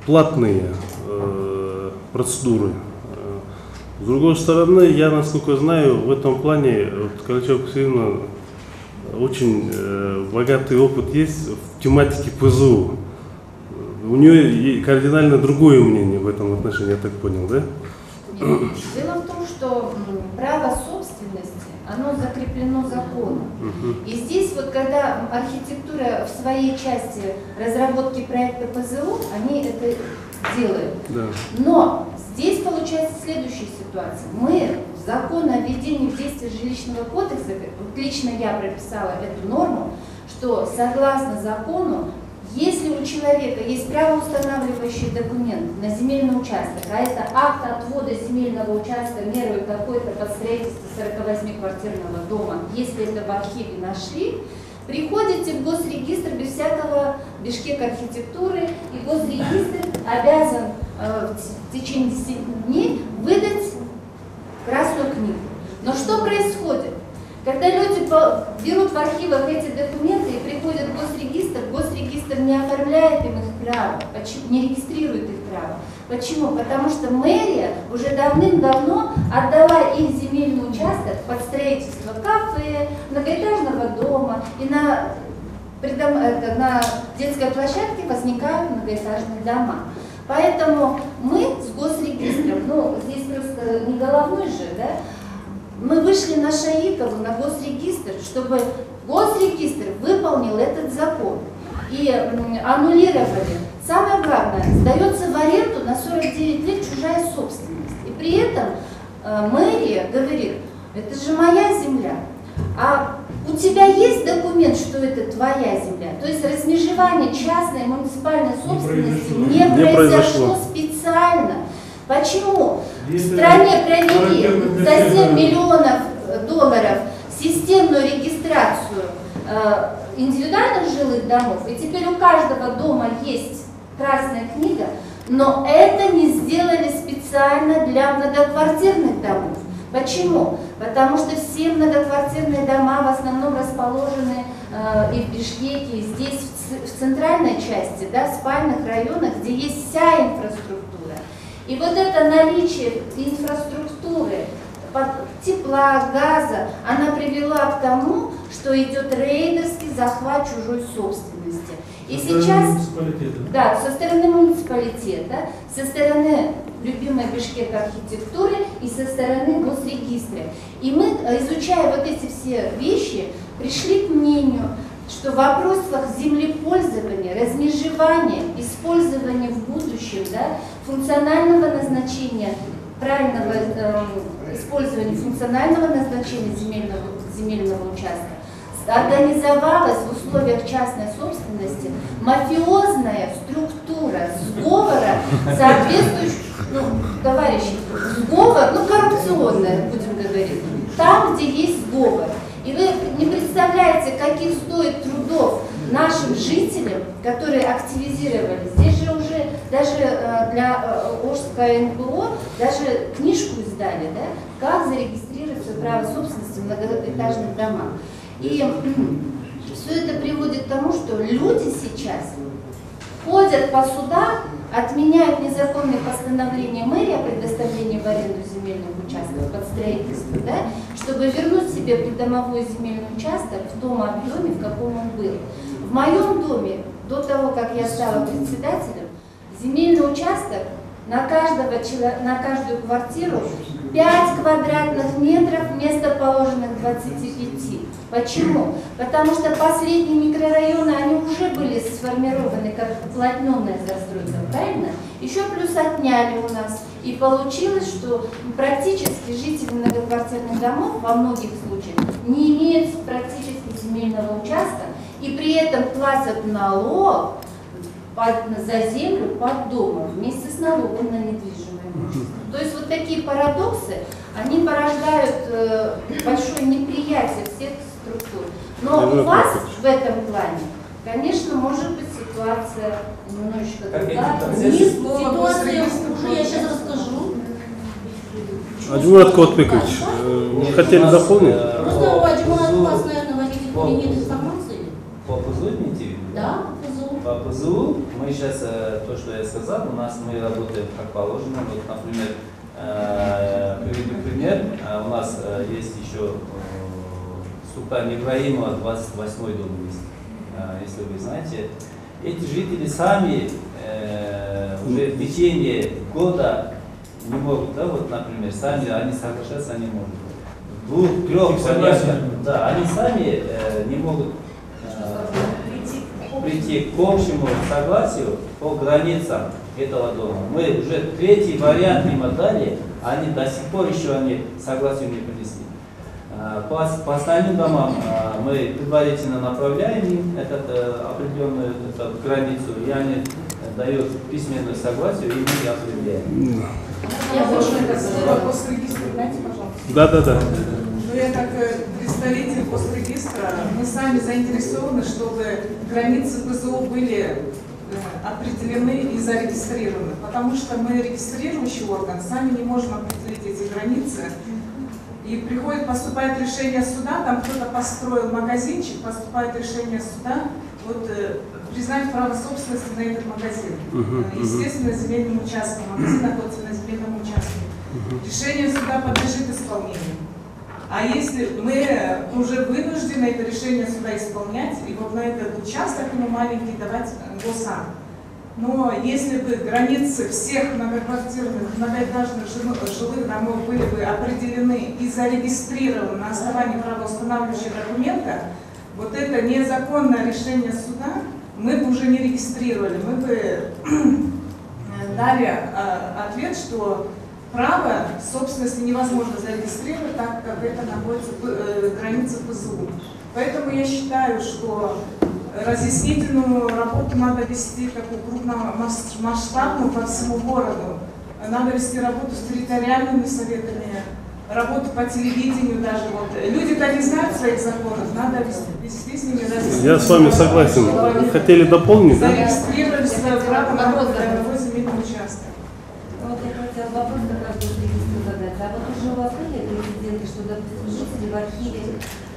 платные э, процедуры. Э, С другой стороны, я, насколько знаю, в этом плане вот, Калачева Катерина очень э, богатый опыт есть в тематике ПЗУ. У нее кардинально другое мнение в этом отношении, я так понял, да? Дело в том, что право собственности, оно закреплено законом. И здесь вот когда архитектура в своей части разработки проекта ПЗУ, они это делают. Да. Но здесь получается следующая ситуация. Мы в закон о введении в действие жилищного кодекса, вот лично я прописала эту норму, что согласно закону, если у человека есть правоустанавливающий документ на земельный участок, а это акт отвода земельного участка мерой такой-то под строительство 48-квартирного дома, если это в архиве нашли, приходите в госрегистр без всякого Бишкек архитектуры, и госрегистр обязан э, в течение 10 дней выдать красную книгу. Но что происходит? Когда люди берут в архивах эти документы и приходят в госрегистр, госрегистр не оформляет им их право, не регистрирует их право. Почему? Потому что мэрия уже давным-давно отдала их земельный участок под строительство кафе, многоэтажного дома и на, придом- это, на детской площадке возникают многоэтажные дома. Поэтому мы с госрегистром, ну здесь просто не головной же, да, мы вышли на Шаикову, на госрегистр, чтобы госрегистр выполнил этот закон и аннулировали. Самое главное, сдается в аренду на 49 лет чужая собственность. И при этом э, мэрия говорит, это же моя земля. А у тебя есть документ, что это твоя земля? То есть размежевание частной муниципальной собственности произошло. не, Не произошло произошло. специально. Почему? В стране провели за 7 всех, миллионов э, долларов системную регистрацию э, индивидуальных жилых домов, и теперь у каждого дома есть красная книга, но это не сделали специально для многоквартирных домов. Почему? Потому что все многоквартирные дома в основном расположены э, и в Бишкеке, и здесь, в центральной части, да, в спальных районах, где есть вся инфраструктура. И вот это наличие инфраструктуры, тепла, газа, она привела к тому, что идет рейдерский захват чужой собственности. И Со сейчас да, со стороны муниципалитета, со стороны любимой Бишкек архитектуры и со стороны госрегистра. И мы, изучая вот эти все вещи, пришли к мнению, что в вопросах землепользования, размежевания, использования в будущем, да, функционального назначения, правильного эм, использования функционального назначения земельного, земельного участка, организовалась в условиях частной собственности мафиозная структура сговора, соответствующая, ну, товарищи, сговор, ну, коррупционная, будем говорить, там, где есть сговор. И вы не представляете, каких стоит трудов нашим жителям, которые активизировались. Здесь же даже э, для э, Ожского НПО даже книжку издали, да, как зарегистрировать свое право собственности в многоэтажных домах. И все это приводит к тому, что люди сейчас ходят по судам, отменяют незаконные постановления мэрии о предоставлении в аренду земельных участков под строительство, да, чтобы вернуть себе придомовой земельный участок в том объеме, в каком он был. В моем доме, до того, как я стала председателем, земельный участок на, каждого, на каждую квартиру 5 квадратных метров вместо положенных 25. Почему? Потому что последние микрорайоны, они уже были сформированы как уплотненная застройка, правильно? Еще плюс отняли у нас. И получилось, что практически жители многоквартирных домов во многих случаях не имеют практически земельного участка и при этом платят налог под- за землю под домом вместе с налогом на недвижимое имущество. То есть вот такие парадоксы, они порождают э, большое неприятие всех структур. Но у вас в этом плане, конечно, может быть ситуация немножечко другая. процессы? ситуация хуже, я сейчас расскажу. Адюмат Котпикович, э, Нет, хотели дополнить? э, Просто у ПЗУ класс, наверное, водитель по- нет информации. По ПЗУ имеете в виду? Да, ПЗУ мы сейчас, э, то, что я сказал, у нас мы работаем как положено. Вот, например, э, приведу пример. Э, У нас есть еще Султан Ибраимова, 28 дом есть, если вы знаете. Эти жители сами уже в течение года не могут, да, вот, например, сами они соглашаться не могут. Двух, трех да, они сами не могут прийти к общему согласию по границам этого дома. Мы уже третий вариант им отдали, они до сих пор еще они согласию не принесли. А, По, по остальным домам а, мы предварительно направляем им этот, э, определенную эту границу, и они э, дают письменное согласие, и мы определяем. Я больше После регистра, дайте, пожалуйста. Да, да, да. Я как представитель посрегистра, мы сами заинтересованы, чтобы границы ПЗО были э, определены и зарегистрированы, потому что мы регистрирующий орган, сами не можем определить эти границы. И приходит, поступает решение суда, там кто-то построил магазинчик, поступает решение суда, вот э, признать право собственности на этот магазин. Э, Естественно, земельным участком, магазин находится на земельном участке. Решение суда подлежит исполнению. А если мы уже вынуждены это решение суда исполнять, и вот на этот участок ему маленький давать э, госакт. Но если бы границы всех многоквартирных, многоэтажных жилых домов были бы определены и зарегистрированы на основании правоустанавливающего документа, вот это незаконное решение суда мы бы уже не регистрировали. Мы бы э, дали э, ответ, что право собственности невозможно зарегистрировать, так как это находится в э, границе ПЗУ. Поэтому я считаю, что разъяснительную работу надо вести такую крупномасштабную по всему городу. Надо вести работу с территориальными советами, работу по телевидению даже. Вот. Люди-то не знают своих законов, надо вести, вести с ними разъяснительную Я с вами согласен. Хотели дополнить, да? Зарегистрировали свое право на придомовой земельный участок. Вот я хотела вопрос как раз вот регистру задать. А вот уже у вас были допустим, жители в архиве,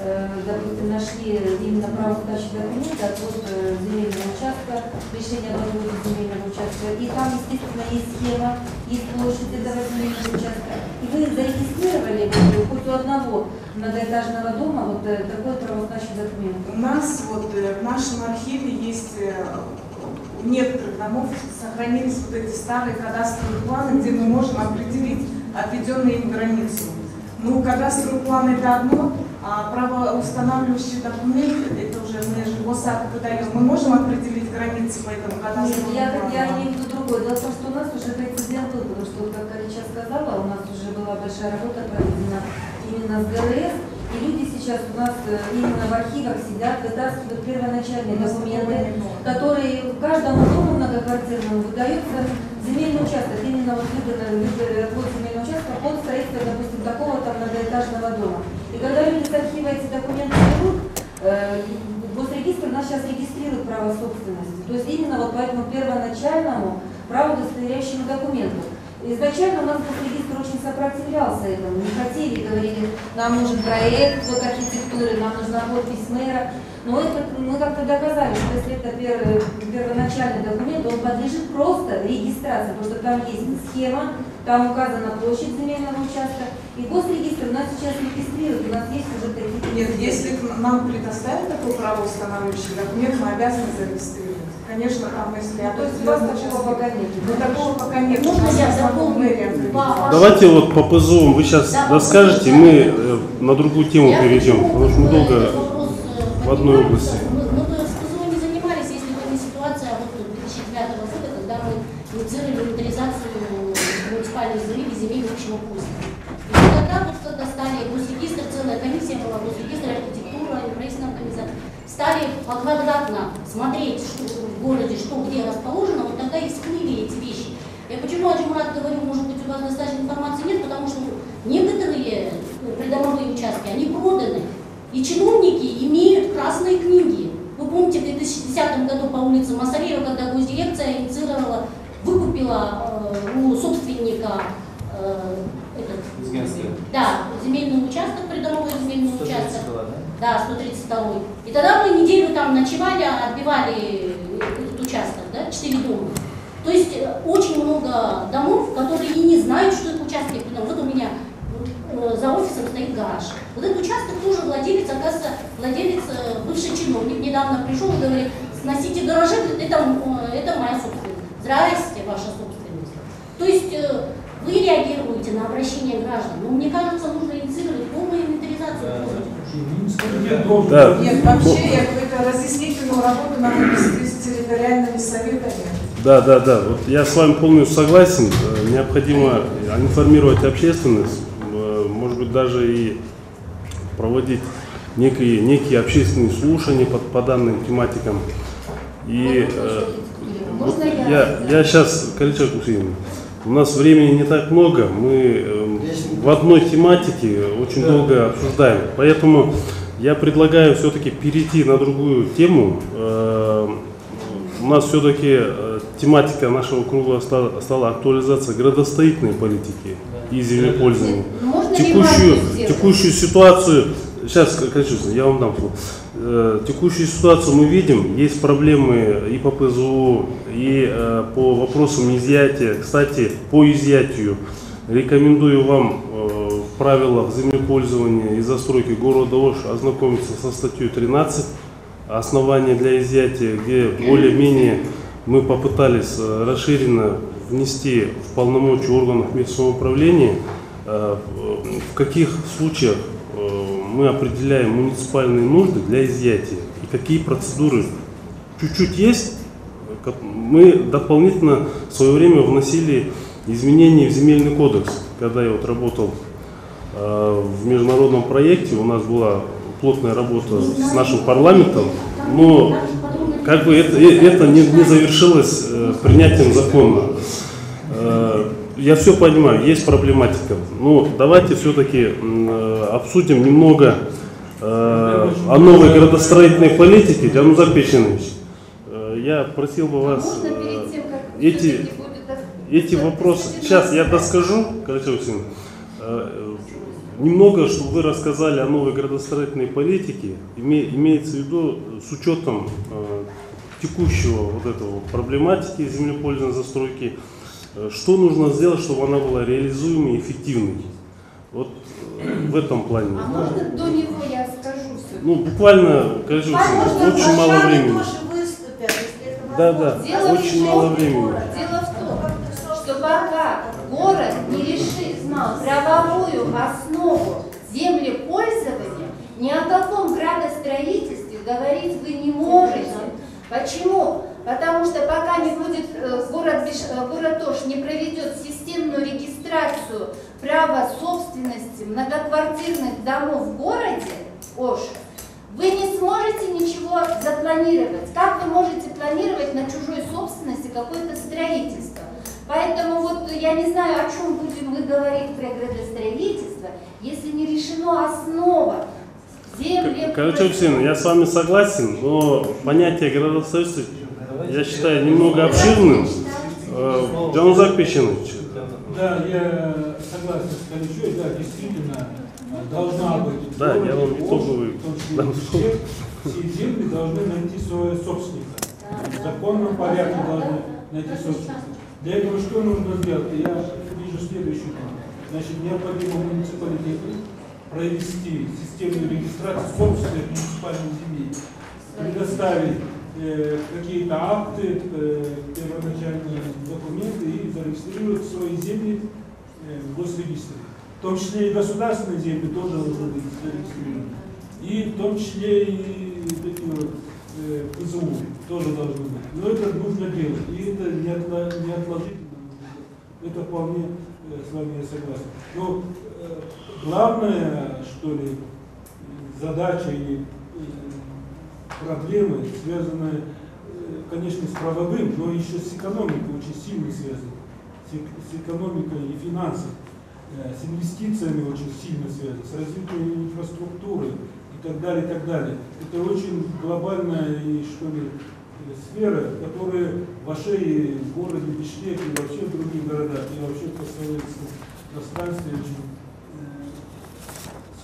э, допустим, нашли именно правостоящий документ от вот, э, земельного участка, решения об отводе земельного участка. И там, естественно, есть схема, есть площадь этого земельного участка. И вы зарегистрировали вот, хоть у одного многоэтажного дома вот э, такой правостоящий документ. У нас вот э, в нашем архиве есть э, у некоторых домов сохранились вот эти старые кадастровые планы, где мы можем определить отведенную им границу. Ну, кадастровый план это одно, а правоустанавливающий документ, это уже мы же госакт выдаем, мы можем определить границы по этому Нет, кадастровому я, плану? я имею в виду другое. Дело в том, что у нас уже прецедент был, потому что, как Алича сказала, у нас уже была большая работа проведена именно с ГРС, и люди сейчас у нас э, именно в архивах сидят, вытаскивают первоначальные документы, которые каждому дому многоквартирному выдается земельный участок, именно вот выбранный выбранный под строительство, допустим, такого-то многоэтажного дома. И когда люди с архива эти документы берут, э, Госрегистр нас сейчас регистрирует право собственности. То есть именно вот по этому первоначальному праву удостоверяющему документу. Изначально у нас Госрегистр очень сопротивлялся этому, не хотели, говорили, нам нужен проект вот архитектуры, нам нужна подпись мэра. Но это, мы как-то доказали, что если это пер- первоначальный документ, он подлежит просто регистрации, потому что там есть схема, там указана площадь земельного участка, и Госрегистр у нас сейчас регистрирует, у нас есть уже такие... Нет, если нам предоставят такой правоустанавливающий документ, мы обязаны зарегистрировать. Конечно, там, если То есть у вас такого пока нет? Ну, такого пока нет. Можно я дополню? Давайте вот по ПЗО вы сейчас Да, расскажете, мы э, на другую тему Я перейдем, потому что мы э, долго э, в одной области. Мы, мы бы с ПЗО не занимались, если бы не ситуация вот 2009 года, когда мы инициировали инвентаризацию муниципальной земли и земель общего пользования. И вот тогда вот когда стали целая комиссия была, госрегистр, архитектура, неправительственная организация, стали поквадратно смотреть что в городе, что где расположено, вот тогда и всплыли эти вещи. Я почему, Аджимурат, говорю, может быть, у вас достаточно информации нет, потому что некоторые придомовые участки, они проданы. И чиновники имеют красные книги. Вы помните, в 2010 году по улице Масареева, когда госдирекция инициировала, выкупила э, у собственника э, этот, да, земельный участок, придомовой земельный 130 участок. да? Да, 132 И тогда мы неделю там ночевали, отбивали этот участок, да, 4 дома. То есть э, очень много домов, которые и не знают, что это участки. Потому Вот у меня э, за офисом стоит гараж. Вот этот участок тоже владелец, оказывается, владелец, э, бывший чиновник, недавно пришел и говорит, сносите гаражи, это, э, это моя собственность. Здрасте, ваша собственность. То есть э, вы реагируете на обращение граждан, но мне кажется, нужно инициировать полную инвентаризацию. Да. Нет, вообще, я говорю, разъяснительную работу надо вести с территориальными советами. Да, да, да. Вот я с вами полностью согласен. Э, Необходимо информировать общественность, э, может быть, даже и проводить некие, некие общественные слушания по, по данным тематикам. И э, вот Можно я? я, я сейчас, Калича Кусейевна, у нас времени не так много, мы э, в одной тематике очень долго обсуждаем, поэтому я предлагаю все-таки перейти на другую тему. Э, У нас все-таки тематика нашего круга стала, стала актуализация градостроительной политики и землепользования. Можно Текущую, текущую ситуацию, сейчас, Калича, я вам дам слово. Э, Текущую ситуацию мы видим, есть проблемы и по ПЗУ, и э, по вопросам изъятия. Кстати, по изъятию рекомендую вам э, в правилах землепользования и застройки города Ош ознакомиться со статьей 13 основания для изъятия, где более-менее мы попытались расширенно внести в полномочия органов местного управления, в каких случаях мы определяем муниципальные нужды для изъятия и какие процедуры чуть-чуть есть. Мы дополнительно в свое время вносили изменения в земельный кодекс. Когда я вот работал э, в международном проекте, у нас была плотная работа с нашим парламентом, но как бы это, это не, не завершилось э, принятием закона. Э, Я все понимаю, есть проблематика. Но давайте все-таки обсудим немного э, о новой градостроительной политике. Джанузар Печенович, э, я просил бы вас Можно э, перед тем, как эти, эти вопросы. Сейчас я доскажу, Короче, Алексеевна. Э, немного, чтобы вы рассказали о новой градостроительной политике, име- имеется в виду э, с учетом э, текущего вот этого проблематики землепользования застройки, э, что нужно сделать, чтобы она была реализуемой и эффективной? Вот э, в этом плане. А можно до него я скажу все? Ну, буквально, скажу, очень мало времени. Да, да, Дело очень мало времени. Дело в том, что пока город не решит правовую основу землепользования, ни о каком градостроительстве говорить вы не можете. Почему? Потому что пока не будет э, город, Биш- э, город Ош не проведет системную регистрацию права собственности многоквартирных домов в городе Ош, вы не сможете ничего запланировать. Как вы можете планировать на чужой собственности какое-то строительство? Поэтому вот я не знаю, о чем будем мы говорить про градостроительство, если не решено основа. Короче, Алексеевна, я с вами согласен, но понятие градостроительства я считаю немного обширным. Э, Джанузак Пещенович, Да, я согласен с Каличой, да, действительно, должна быть. Да, я вам итоговый дам все, земли должны найти своего собственника. В законном порядке должны найти собственника. Для этого что нужно сделать? Я вижу следующую. Значит, необходимо муниципалитету провести системную регистрацию собственных муниципальных земель, предоставить какие-то акты, э, первоначальные документы и зарегистрировать свои земли э, в госрегистре. В том числе и государственные земли тоже должны быть зарегистрированы. И в том числе и такие вот, э, ПЗУ тоже должны быть. Но это нужно делать. И это неотла- неотложительно. Это вполне с вами я согласен. Но главная, что ли, задача э, проблемы, связанные, э, конечно, с правовым, но еще с экономикой очень сильно связаны. С, эк- с экономикой и финансами, э, с инвестициями очень сильно связаны, с развитием инфраструктуры и так далее, и так далее. Это очень глобальная и, что ли, э, сфера, которая в Ашее, в городе Бишкек и вообще в других городах, и вообще в постсоветском пространстве очень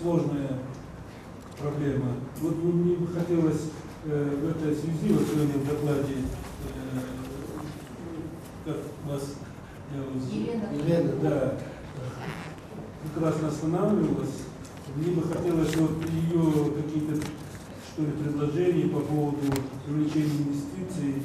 сложная проблема. Вот мне бы хотелось в этой связи, вот сегодня в докладе, э, как вас я вас- Елена. Елена, да, раз останавливалась. Мне бы хотелось вот ее какие-то что ли, предложения по поводу увеличения инвестиций,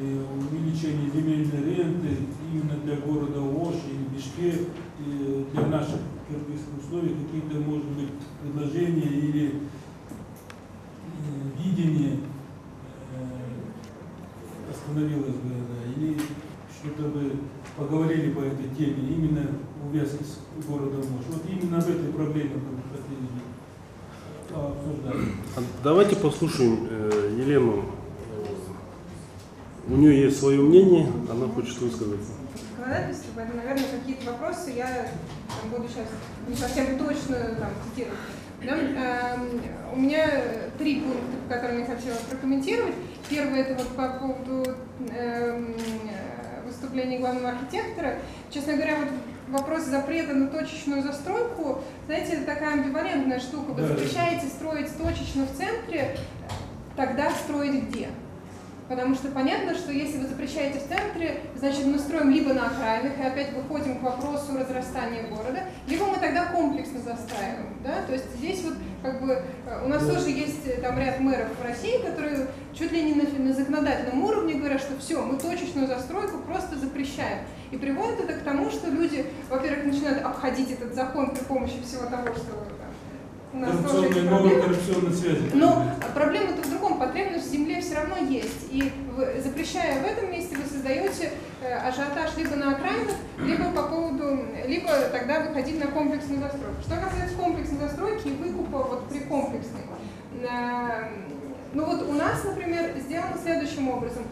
э, увеличения земельной ренты именно для города Ош или Бишкек, э, для наших киргизских условий, какие-то, может быть, предложения или э, видение э, остановилось бы, да, или что-то бы поговорили по этой теме, именно увязки с городом Ош. Вот именно об этой проблеме мы хотели бы обсуждать. а давайте послушаем э, Елену. У нее есть свое мнение, она хочет высказаться. законодательства, поэтому, наверное, какие-то вопросы я там, буду сейчас не совсем точно там, цитировать. Да, эм, у меня три пункта, по которым я хотела прокомментировать. Первый это вот по поводу эм, выступления главного архитектора. Честно говоря, вот вопрос запрета на точечную застройку, знаете, это такая амбивалентная штука. Вы запрещаете строить точечно в центре, тогда строить где? Потому что понятно, что если вы запрещаете в центре, значит мы строим либо на окраинах, и опять выходим к вопросу разрастания города, либо мы тогда комплексно застраиваем. Да? То есть здесь вот как бы э, у нас тоже есть э, там ряд мэров в России, которые чуть ли не на, на законодательном уровне говорят, что все, мы точечную застройку просто запрещаем. И приводит это к тому, что люди, во-первых, начинают обходить этот закон при помощи всего того, что там, у нас тоже эти Коррупционные, новые коррупционные связи. Но проблема-то в другом, потребность в земле все равно есть. И запрещая в этом месте, вы создаете э, ажиотаж либо на окраинах, либо по поводу, либо тогда выходить на комплексную застройку. Что касается комплексной застройки и выкупа вот при комплексной. э, Ну вот у нас, например, сделано следующим образом.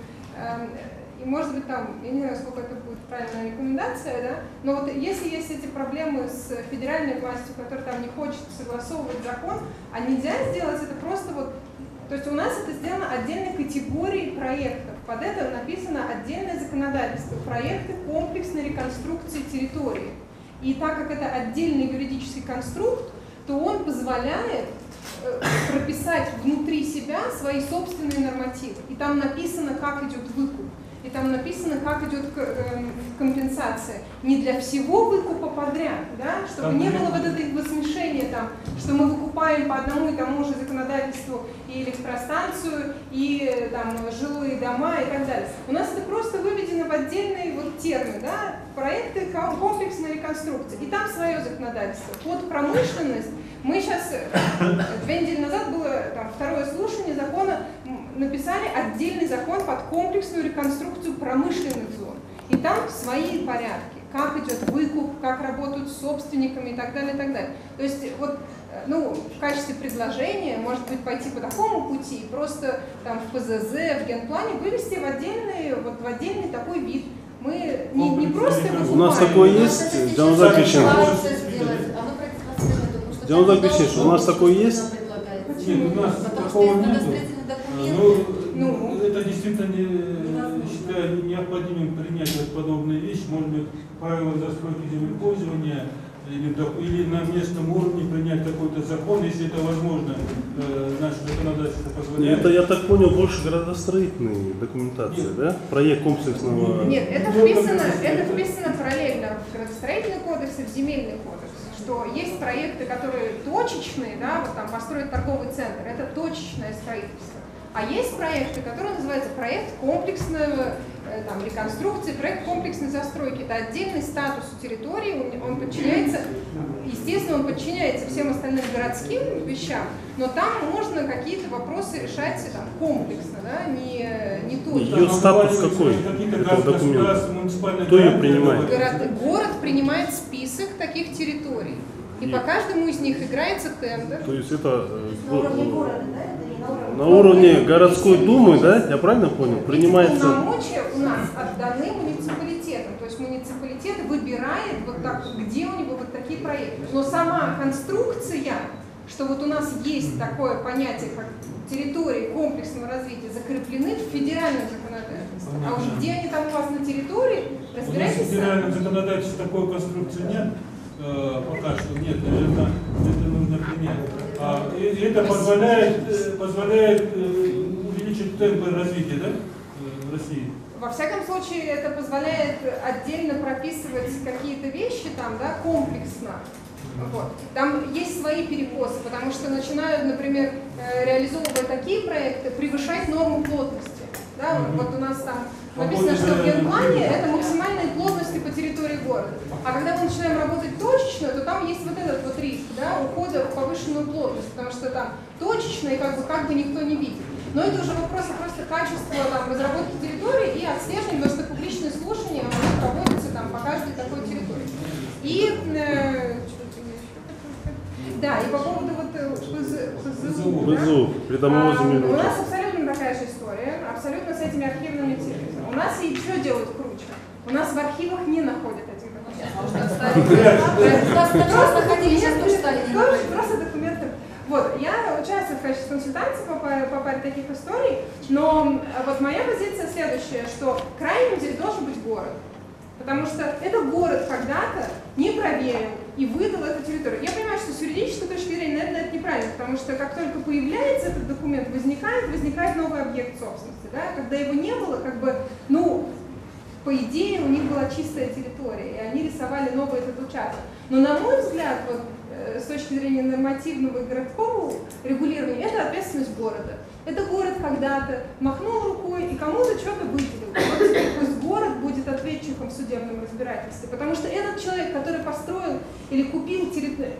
И может быть там, я не знаю, сколько это будет правильная рекомендация, да, но вот если есть эти проблемы с федеральной властью, которая там не хочет согласовывать закон, а нельзя сделать это просто вот то есть у нас это сделано отдельной категорией проектов. Под это написано отдельное законодательство. Проекты комплексной реконструкции территории. И так как это отдельный юридический конструкт, то он позволяет э, прописать внутри себя свои собственные нормативы. И там написано, как идет выкуп. И там написано, как идет эм, компенсация. Не для всего выкупа подряд, да, чтобы Там не было вот этого смешения, там, что мы выкупаем по одному и тому же законодательству и электростанцию, и э, там, жилые дома и так далее. У нас это просто выведено в отдельные вот термины, да, проекты ко- комплексной реконструкции. И там свое законодательство. Под промышленность мы сейчас, две недели назад было там, второе слушание закона, написали отдельный закон под комплексную реконструкцию промышленных зон. И там свои порядки, как идет выкуп, как работают с собственниками и так далее, и так далее. То есть вот э, ну, в качестве предложения, может быть, пойти по такому пути, просто там в ПЗЗ, в генплане вывести в отдельный, вот в отдельный такой вид. Мы не, не просто У нас такое есть, Джанузак Ильич? Джанузак Ильич, у нас такое есть? Нет, у нас такого нету. Ну, это действительно не, считаю необходимым принять вот подобные вещи. Может быть, правила застройки землепользования или, или на местном уровне принять какой-то закон, если это возможно, э, наше законодательство позволяет. Это, я так понял, больше градостроительной документации, да? Проект комплексного... Нет, это вписано, это вписано параллельно в градостроительный кодекс и в земельный кодекс, что есть проекты, которые точечные, да, вот там построить торговый центр, это точечное строительство. А есть проекты, которые называются проект комплексного э, там, реконструкции, проект комплексной застройки. Это отдельный статус у территории, он- он подчиняется, естественно, он подчиняется всем остальным городским вещам, но там можно какие-то вопросы решать там, комплексно, да, не, не точно. Ее статус какой, муниципальные Кто ее принимает? Город, город принимает список таких территорий. И по каждому из них играется тендер. То есть это э, На уровне города, да? На уровне городской думы, да? Я правильно понял? Принимается... Полномочия у нас отданы муниципалитетам. То есть муниципалитет выбирает, вот так, где у него вот такие проекты. Но сама конструкция, что вот у нас есть такое понятие, как территории комплексного развития, закреплены в федеральном законодательстве. А уж где они там у вас на территории, У нас в разбирайтесь федеральном законодательстве такой конструкции нет, пока что нет, наверное, это нужно принять. А, и это позволяет, э, позволяет э, увеличить темпы развития да, э, в России. Во всяком случае, это позволяет отдельно прописывать какие-то вещи там, да, комплексно. Вот. Там есть свои перекосы, потому что начинают, например, э, реализовывая такие проекты, превышать норму плотности. Да, Мгм. вот у нас там написано, что в генплане это максимальные плотности по территории города. А когда мы начинаем работать точечно, то там есть вот этот вот риск, да, ухода в повышенную плотность, потому что там точечно и как бы, как бы никто не видит. Но это уже вопросы просто качества там, разработки территории и отслеживания, потому что публичные слушания проводятся там по каждой такой территории. И э, да, и по поводу вот э, ПЗ- ПЗУ, да? ПЗУ, придомовой А, земельный У нас участок. абсолютно такая же история, абсолютно с этими архивными сервисами. У нас и что делают круче? У нас в архивах не находят этих документов. Просто находили, сейчас тоже стали. Просто документы. Вот, я участвую в качестве консультанта по, по паре таких историй, но э, вот моя позиция следующая, что крайним здесь должен быть город. Потому что это город когда-то не проверил и выдал эту территорию. Я понимаю, что с юридической точки зрения, наверное, это неправильно, потому что как только появляется этот документ, возникает, возникает новый объект собственности. Да? Когда его не было, как бы, ну, по идее, у них была чистая территория, и они рисовали новый этот участок. Но, на мой взгляд, вот, э, с точки зрения нормативного и городского регулирования, это ответственность города. Это город когда-то махнул рукой и кому-то что-то выделил. Вот теперь пусть город будет ответчиком в судебном разбирательстве. Потому что этот человек, который построил или купил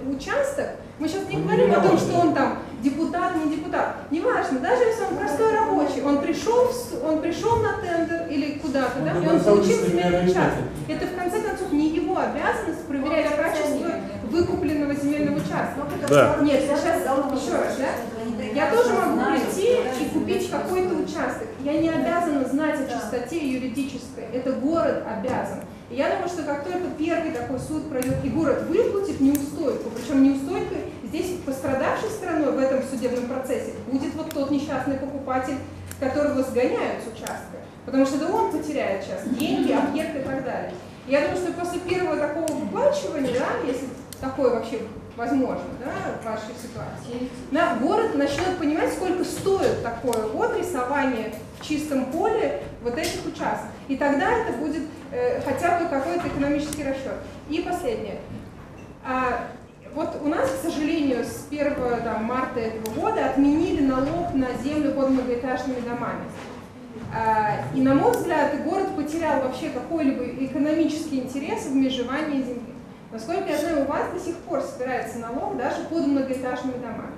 участок, мы сейчас не говорим о том, что он там депутат, не депутат. Неважно, даже если он простой рабочий, он пришел, в он пришел на тендер или куда-то, Он да, и он получил земельный участок. Это в конце концов не его обязанность проверять качество выкупленного земельного участка. Да. Нет, сейчас еще раз, да? Я тоже могу прийти и купить какой-то участок. Я не обязана знать о чистоте юридической. Это город обязан. И я думаю, что как только первый такой суд пройдет, и город выплатит неустойку, причем неустойка здесь пострадавшей стороной в этом судебном процессе будет вот тот несчастный покупатель, которого сгоняют с участка. Потому что это он потеряет сейчас деньги, объекты и так далее. Я думаю, что после первого такого выплачивания, да, если такое вообще возможно, да, в вашей ситуации. На, город начнет понимать, сколько стоит такое вот рисование в чистом поле вот этих участков. И тогда это будет э, хотя бы какой-то экономический расчет. И последнее. А, вот у нас, к сожалению, с 1 там, марта этого года отменили налог на землю под многоэтажными домами. А, И, на мой взгляд, город потерял вообще какой-либо экономический интерес в межевании земли. Насколько я знаю, у вас до сих пор собирается налог даже под многоэтажными домами.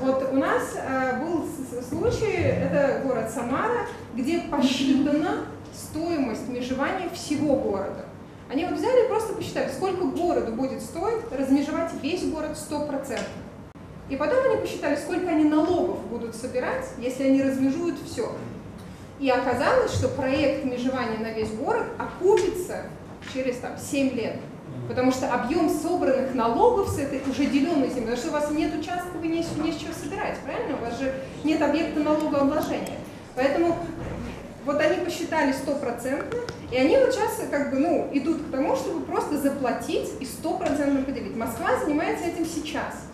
Вот у нас э, был случай, это город Самара, где посчитана стоимость межевания всего города. Они вот взяли и просто посчитали, сколько городу будет стоить размежевать весь город 100%. И потом они посчитали, сколько они налогов будут собирать, если они размежуют все. И оказалось, что проект межевания на весь город окупится через там, 7 лет. Потому что объем собранных налогов с этой уже деленной земли, потому что у вас нет участков и не, не с чего собирать, правильно? У вас же нет объекта налогообложения. Поэтому вот они посчитали стопроцентно, и они вот сейчас как бы, ну, идут к тому, чтобы просто заплатить и стопроцентно поделить. Москва занимается этим сейчас.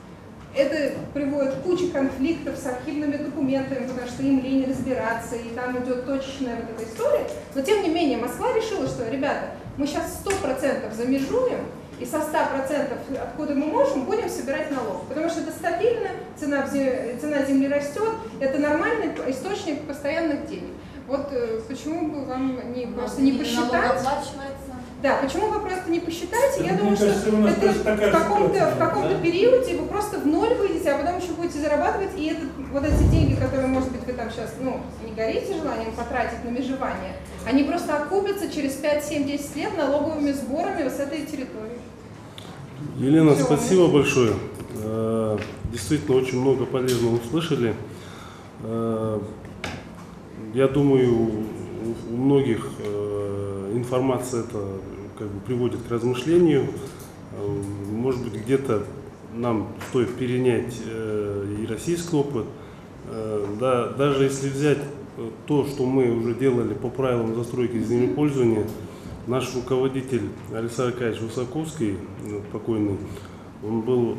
Это приводит к куче конфликтов с архивными документами, потому что им лень разбираться, и там идет точечная вот эта история. Но тем не менее, Москва решила, что, ребята, мы сейчас 100% замежуем, и со 100% откуда мы можем, будем собирать налог. Потому что это стабильно, цена, цена земли растет, это нормальный источник постоянных денег. Вот э, почему бы вам не, просто не Налог посчитать? оплачивается. Да, почему вы просто не посчитаете? Я думаю, что кажется, нас это в каком-то, в каком-то да? периоде вы просто в ноль выйдете, а потом еще будете зарабатывать, и это, вот эти деньги, которые, может быть, вы там сейчас, ну, не горите желанием потратить на межевание, они просто окупятся через 5, 7, 10 лет налоговыми сборами с этой территории. Елена, Всё, спасибо большое. Э, Действительно, очень много полезного услышали. Э, Я думаю, у- у многих э, информация это как бы приводит к размышлению. Э, Может быть, где-то нам стоит перенять э, и российский опыт. Э, Да, даже если взять то, что мы уже делали по правилам застройки и землепользования, наш руководитель Александр Аркадьевич Высоковский, покойный, он был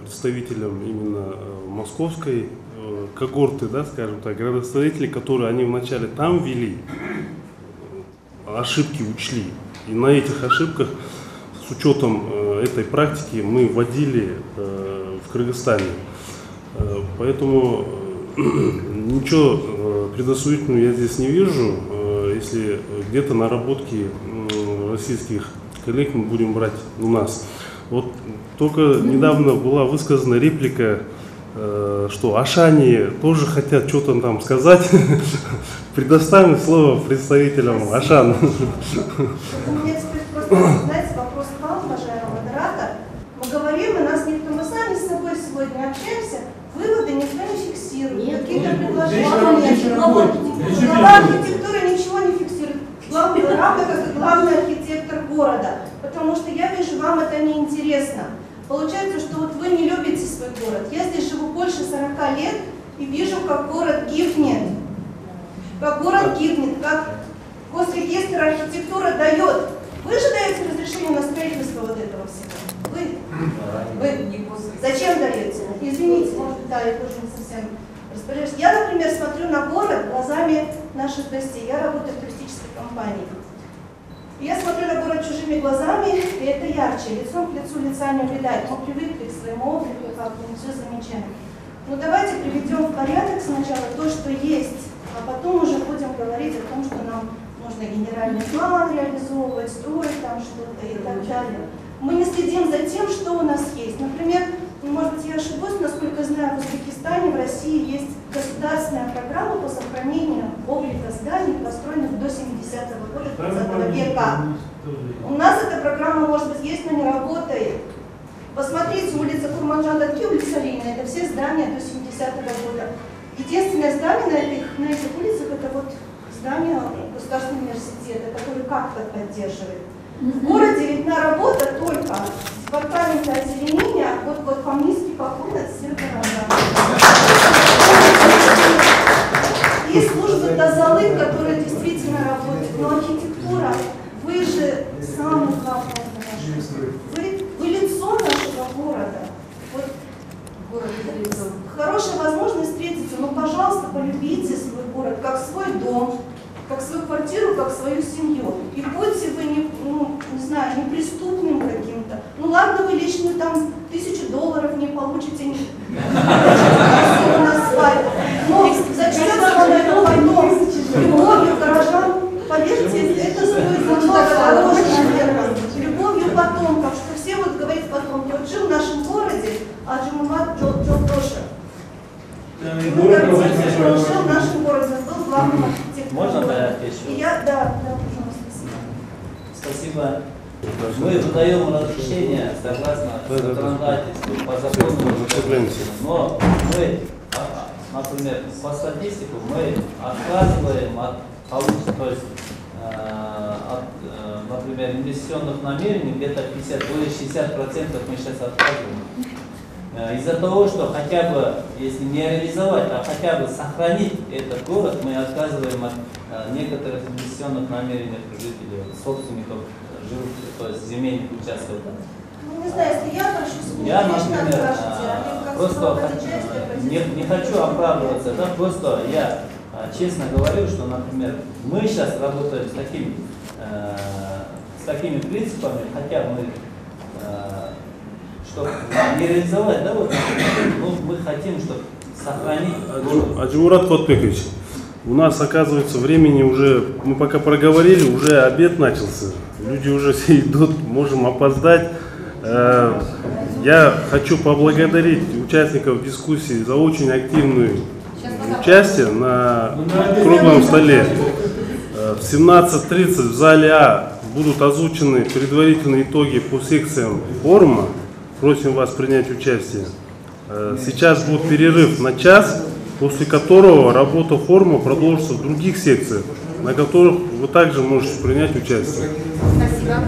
представителем именно московской когорты, да, скажем так, градостроителей, которые они вначале там вели, ошибки учли. И на этих ошибках, с учетом э, этой практики, мы вводили э, в Кыргызстане. Э, Поэтому ничего предосудительного я здесь не вижу. Если где-то наработки российских коллег мы будем брать у нас. Вот только недавно была высказана реплика, что Ашане тоже хотят что-то там сказать. Предоставим слово представителям Ашан. У меня теперь просто, знаете, вопрос к вам, уважаемый модератор. Мы говорим, и нас никто, мы сами с собой сегодня общаемся, выводы никто не фиксирует. Нет, Какие-то нет. предложения Глава архитектуры ничего не фиксирует. Главный равно как и главный архитектор города. Потому что я вижу, вам это не интересно. Получается, что вот вы не любите свой город. Я здесь живу больше 40 лет и вижу, как город гибнет. Как город гибнет, как Госрегистр архитектуры дает. Вы же даете разрешение на строительство вот этого всего? Вы? Вы? Зачем даете? Извините, может да, я тоже не совсем распоряжаюсь. Я, например, смотрю на город глазами наших гостей. Я работаю в туристической компании. Я смотрю на город чужими глазами, и это ярче. Лицом к лицу лица не увидать. Мы привыкли к своему облику, как мы все замечаем. Ну давайте приведем в порядок сначала то, что есть, а потом уже будем говорить о том, что нам нужно генеральный план реализовывать, строить там что-то и так далее. Мы не следим за тем, что у нас есть. Например, может быть, я ошибусь, насколько знаю, в Узбекистане, в России есть государственная программа по сохранению облика зданий, построенных до 70-го года 20 века. У нас эта программа, может быть, есть, но не работает. Посмотрите, улица Курманжан-Датки, улица Ленина, это все здания до 70-го года. Единственное здание на этих, на этих улицах, это вот здание Государственного университета, который как-то поддерживает. В городе видна работа только департамента озеленения, вот, вот по-английски покойно И службы Тазалы, которые действительно работают. Но архитектура, вы же самый главный Хорошая возможность встретиться, но, пожалуйста, полюбите свой город, как свой дом, как свою квартиру, как свою семью. И будьте вы, не, ну, не знаю, неприступным каким-то. Ну ладно, вы лишнюю там тысячу долларов не получите. Мы сейчас отказываем. Э, Из-за того, что хотя бы, если не реализовать, а хотя бы сохранить этот город, мы отказываем от э, некоторых инвестиционных намерений жителей, собственников живых, то есть земельных участков. Ну, не знаю, если я вы, Я, например, а а, просто не, не хочу оправдываться, да, просто я а, честно говорю, что, например, мы сейчас работаем с, таким, э, с такими принципами, хотя мы, чтобы не реализовать, да, вот, ну, мы хотим, чтобы сохранить город. Аджимурат Фатбекович, у нас, оказывается, времени уже, мы пока проговорили, уже обед начался. Люди уже все идут, можем опоздать. Э, Я хочу поблагодарить участников дискуссии за очень активное участие на круглом столе. Э, В 17.30 в зале А будут озвучены предварительные итоги по секциям форума. Просим вас принять участие. Э, Сейчас будет перерыв на час, после которого работа форума продолжится в других секциях, на которых вы также можете принять участие. Спасибо.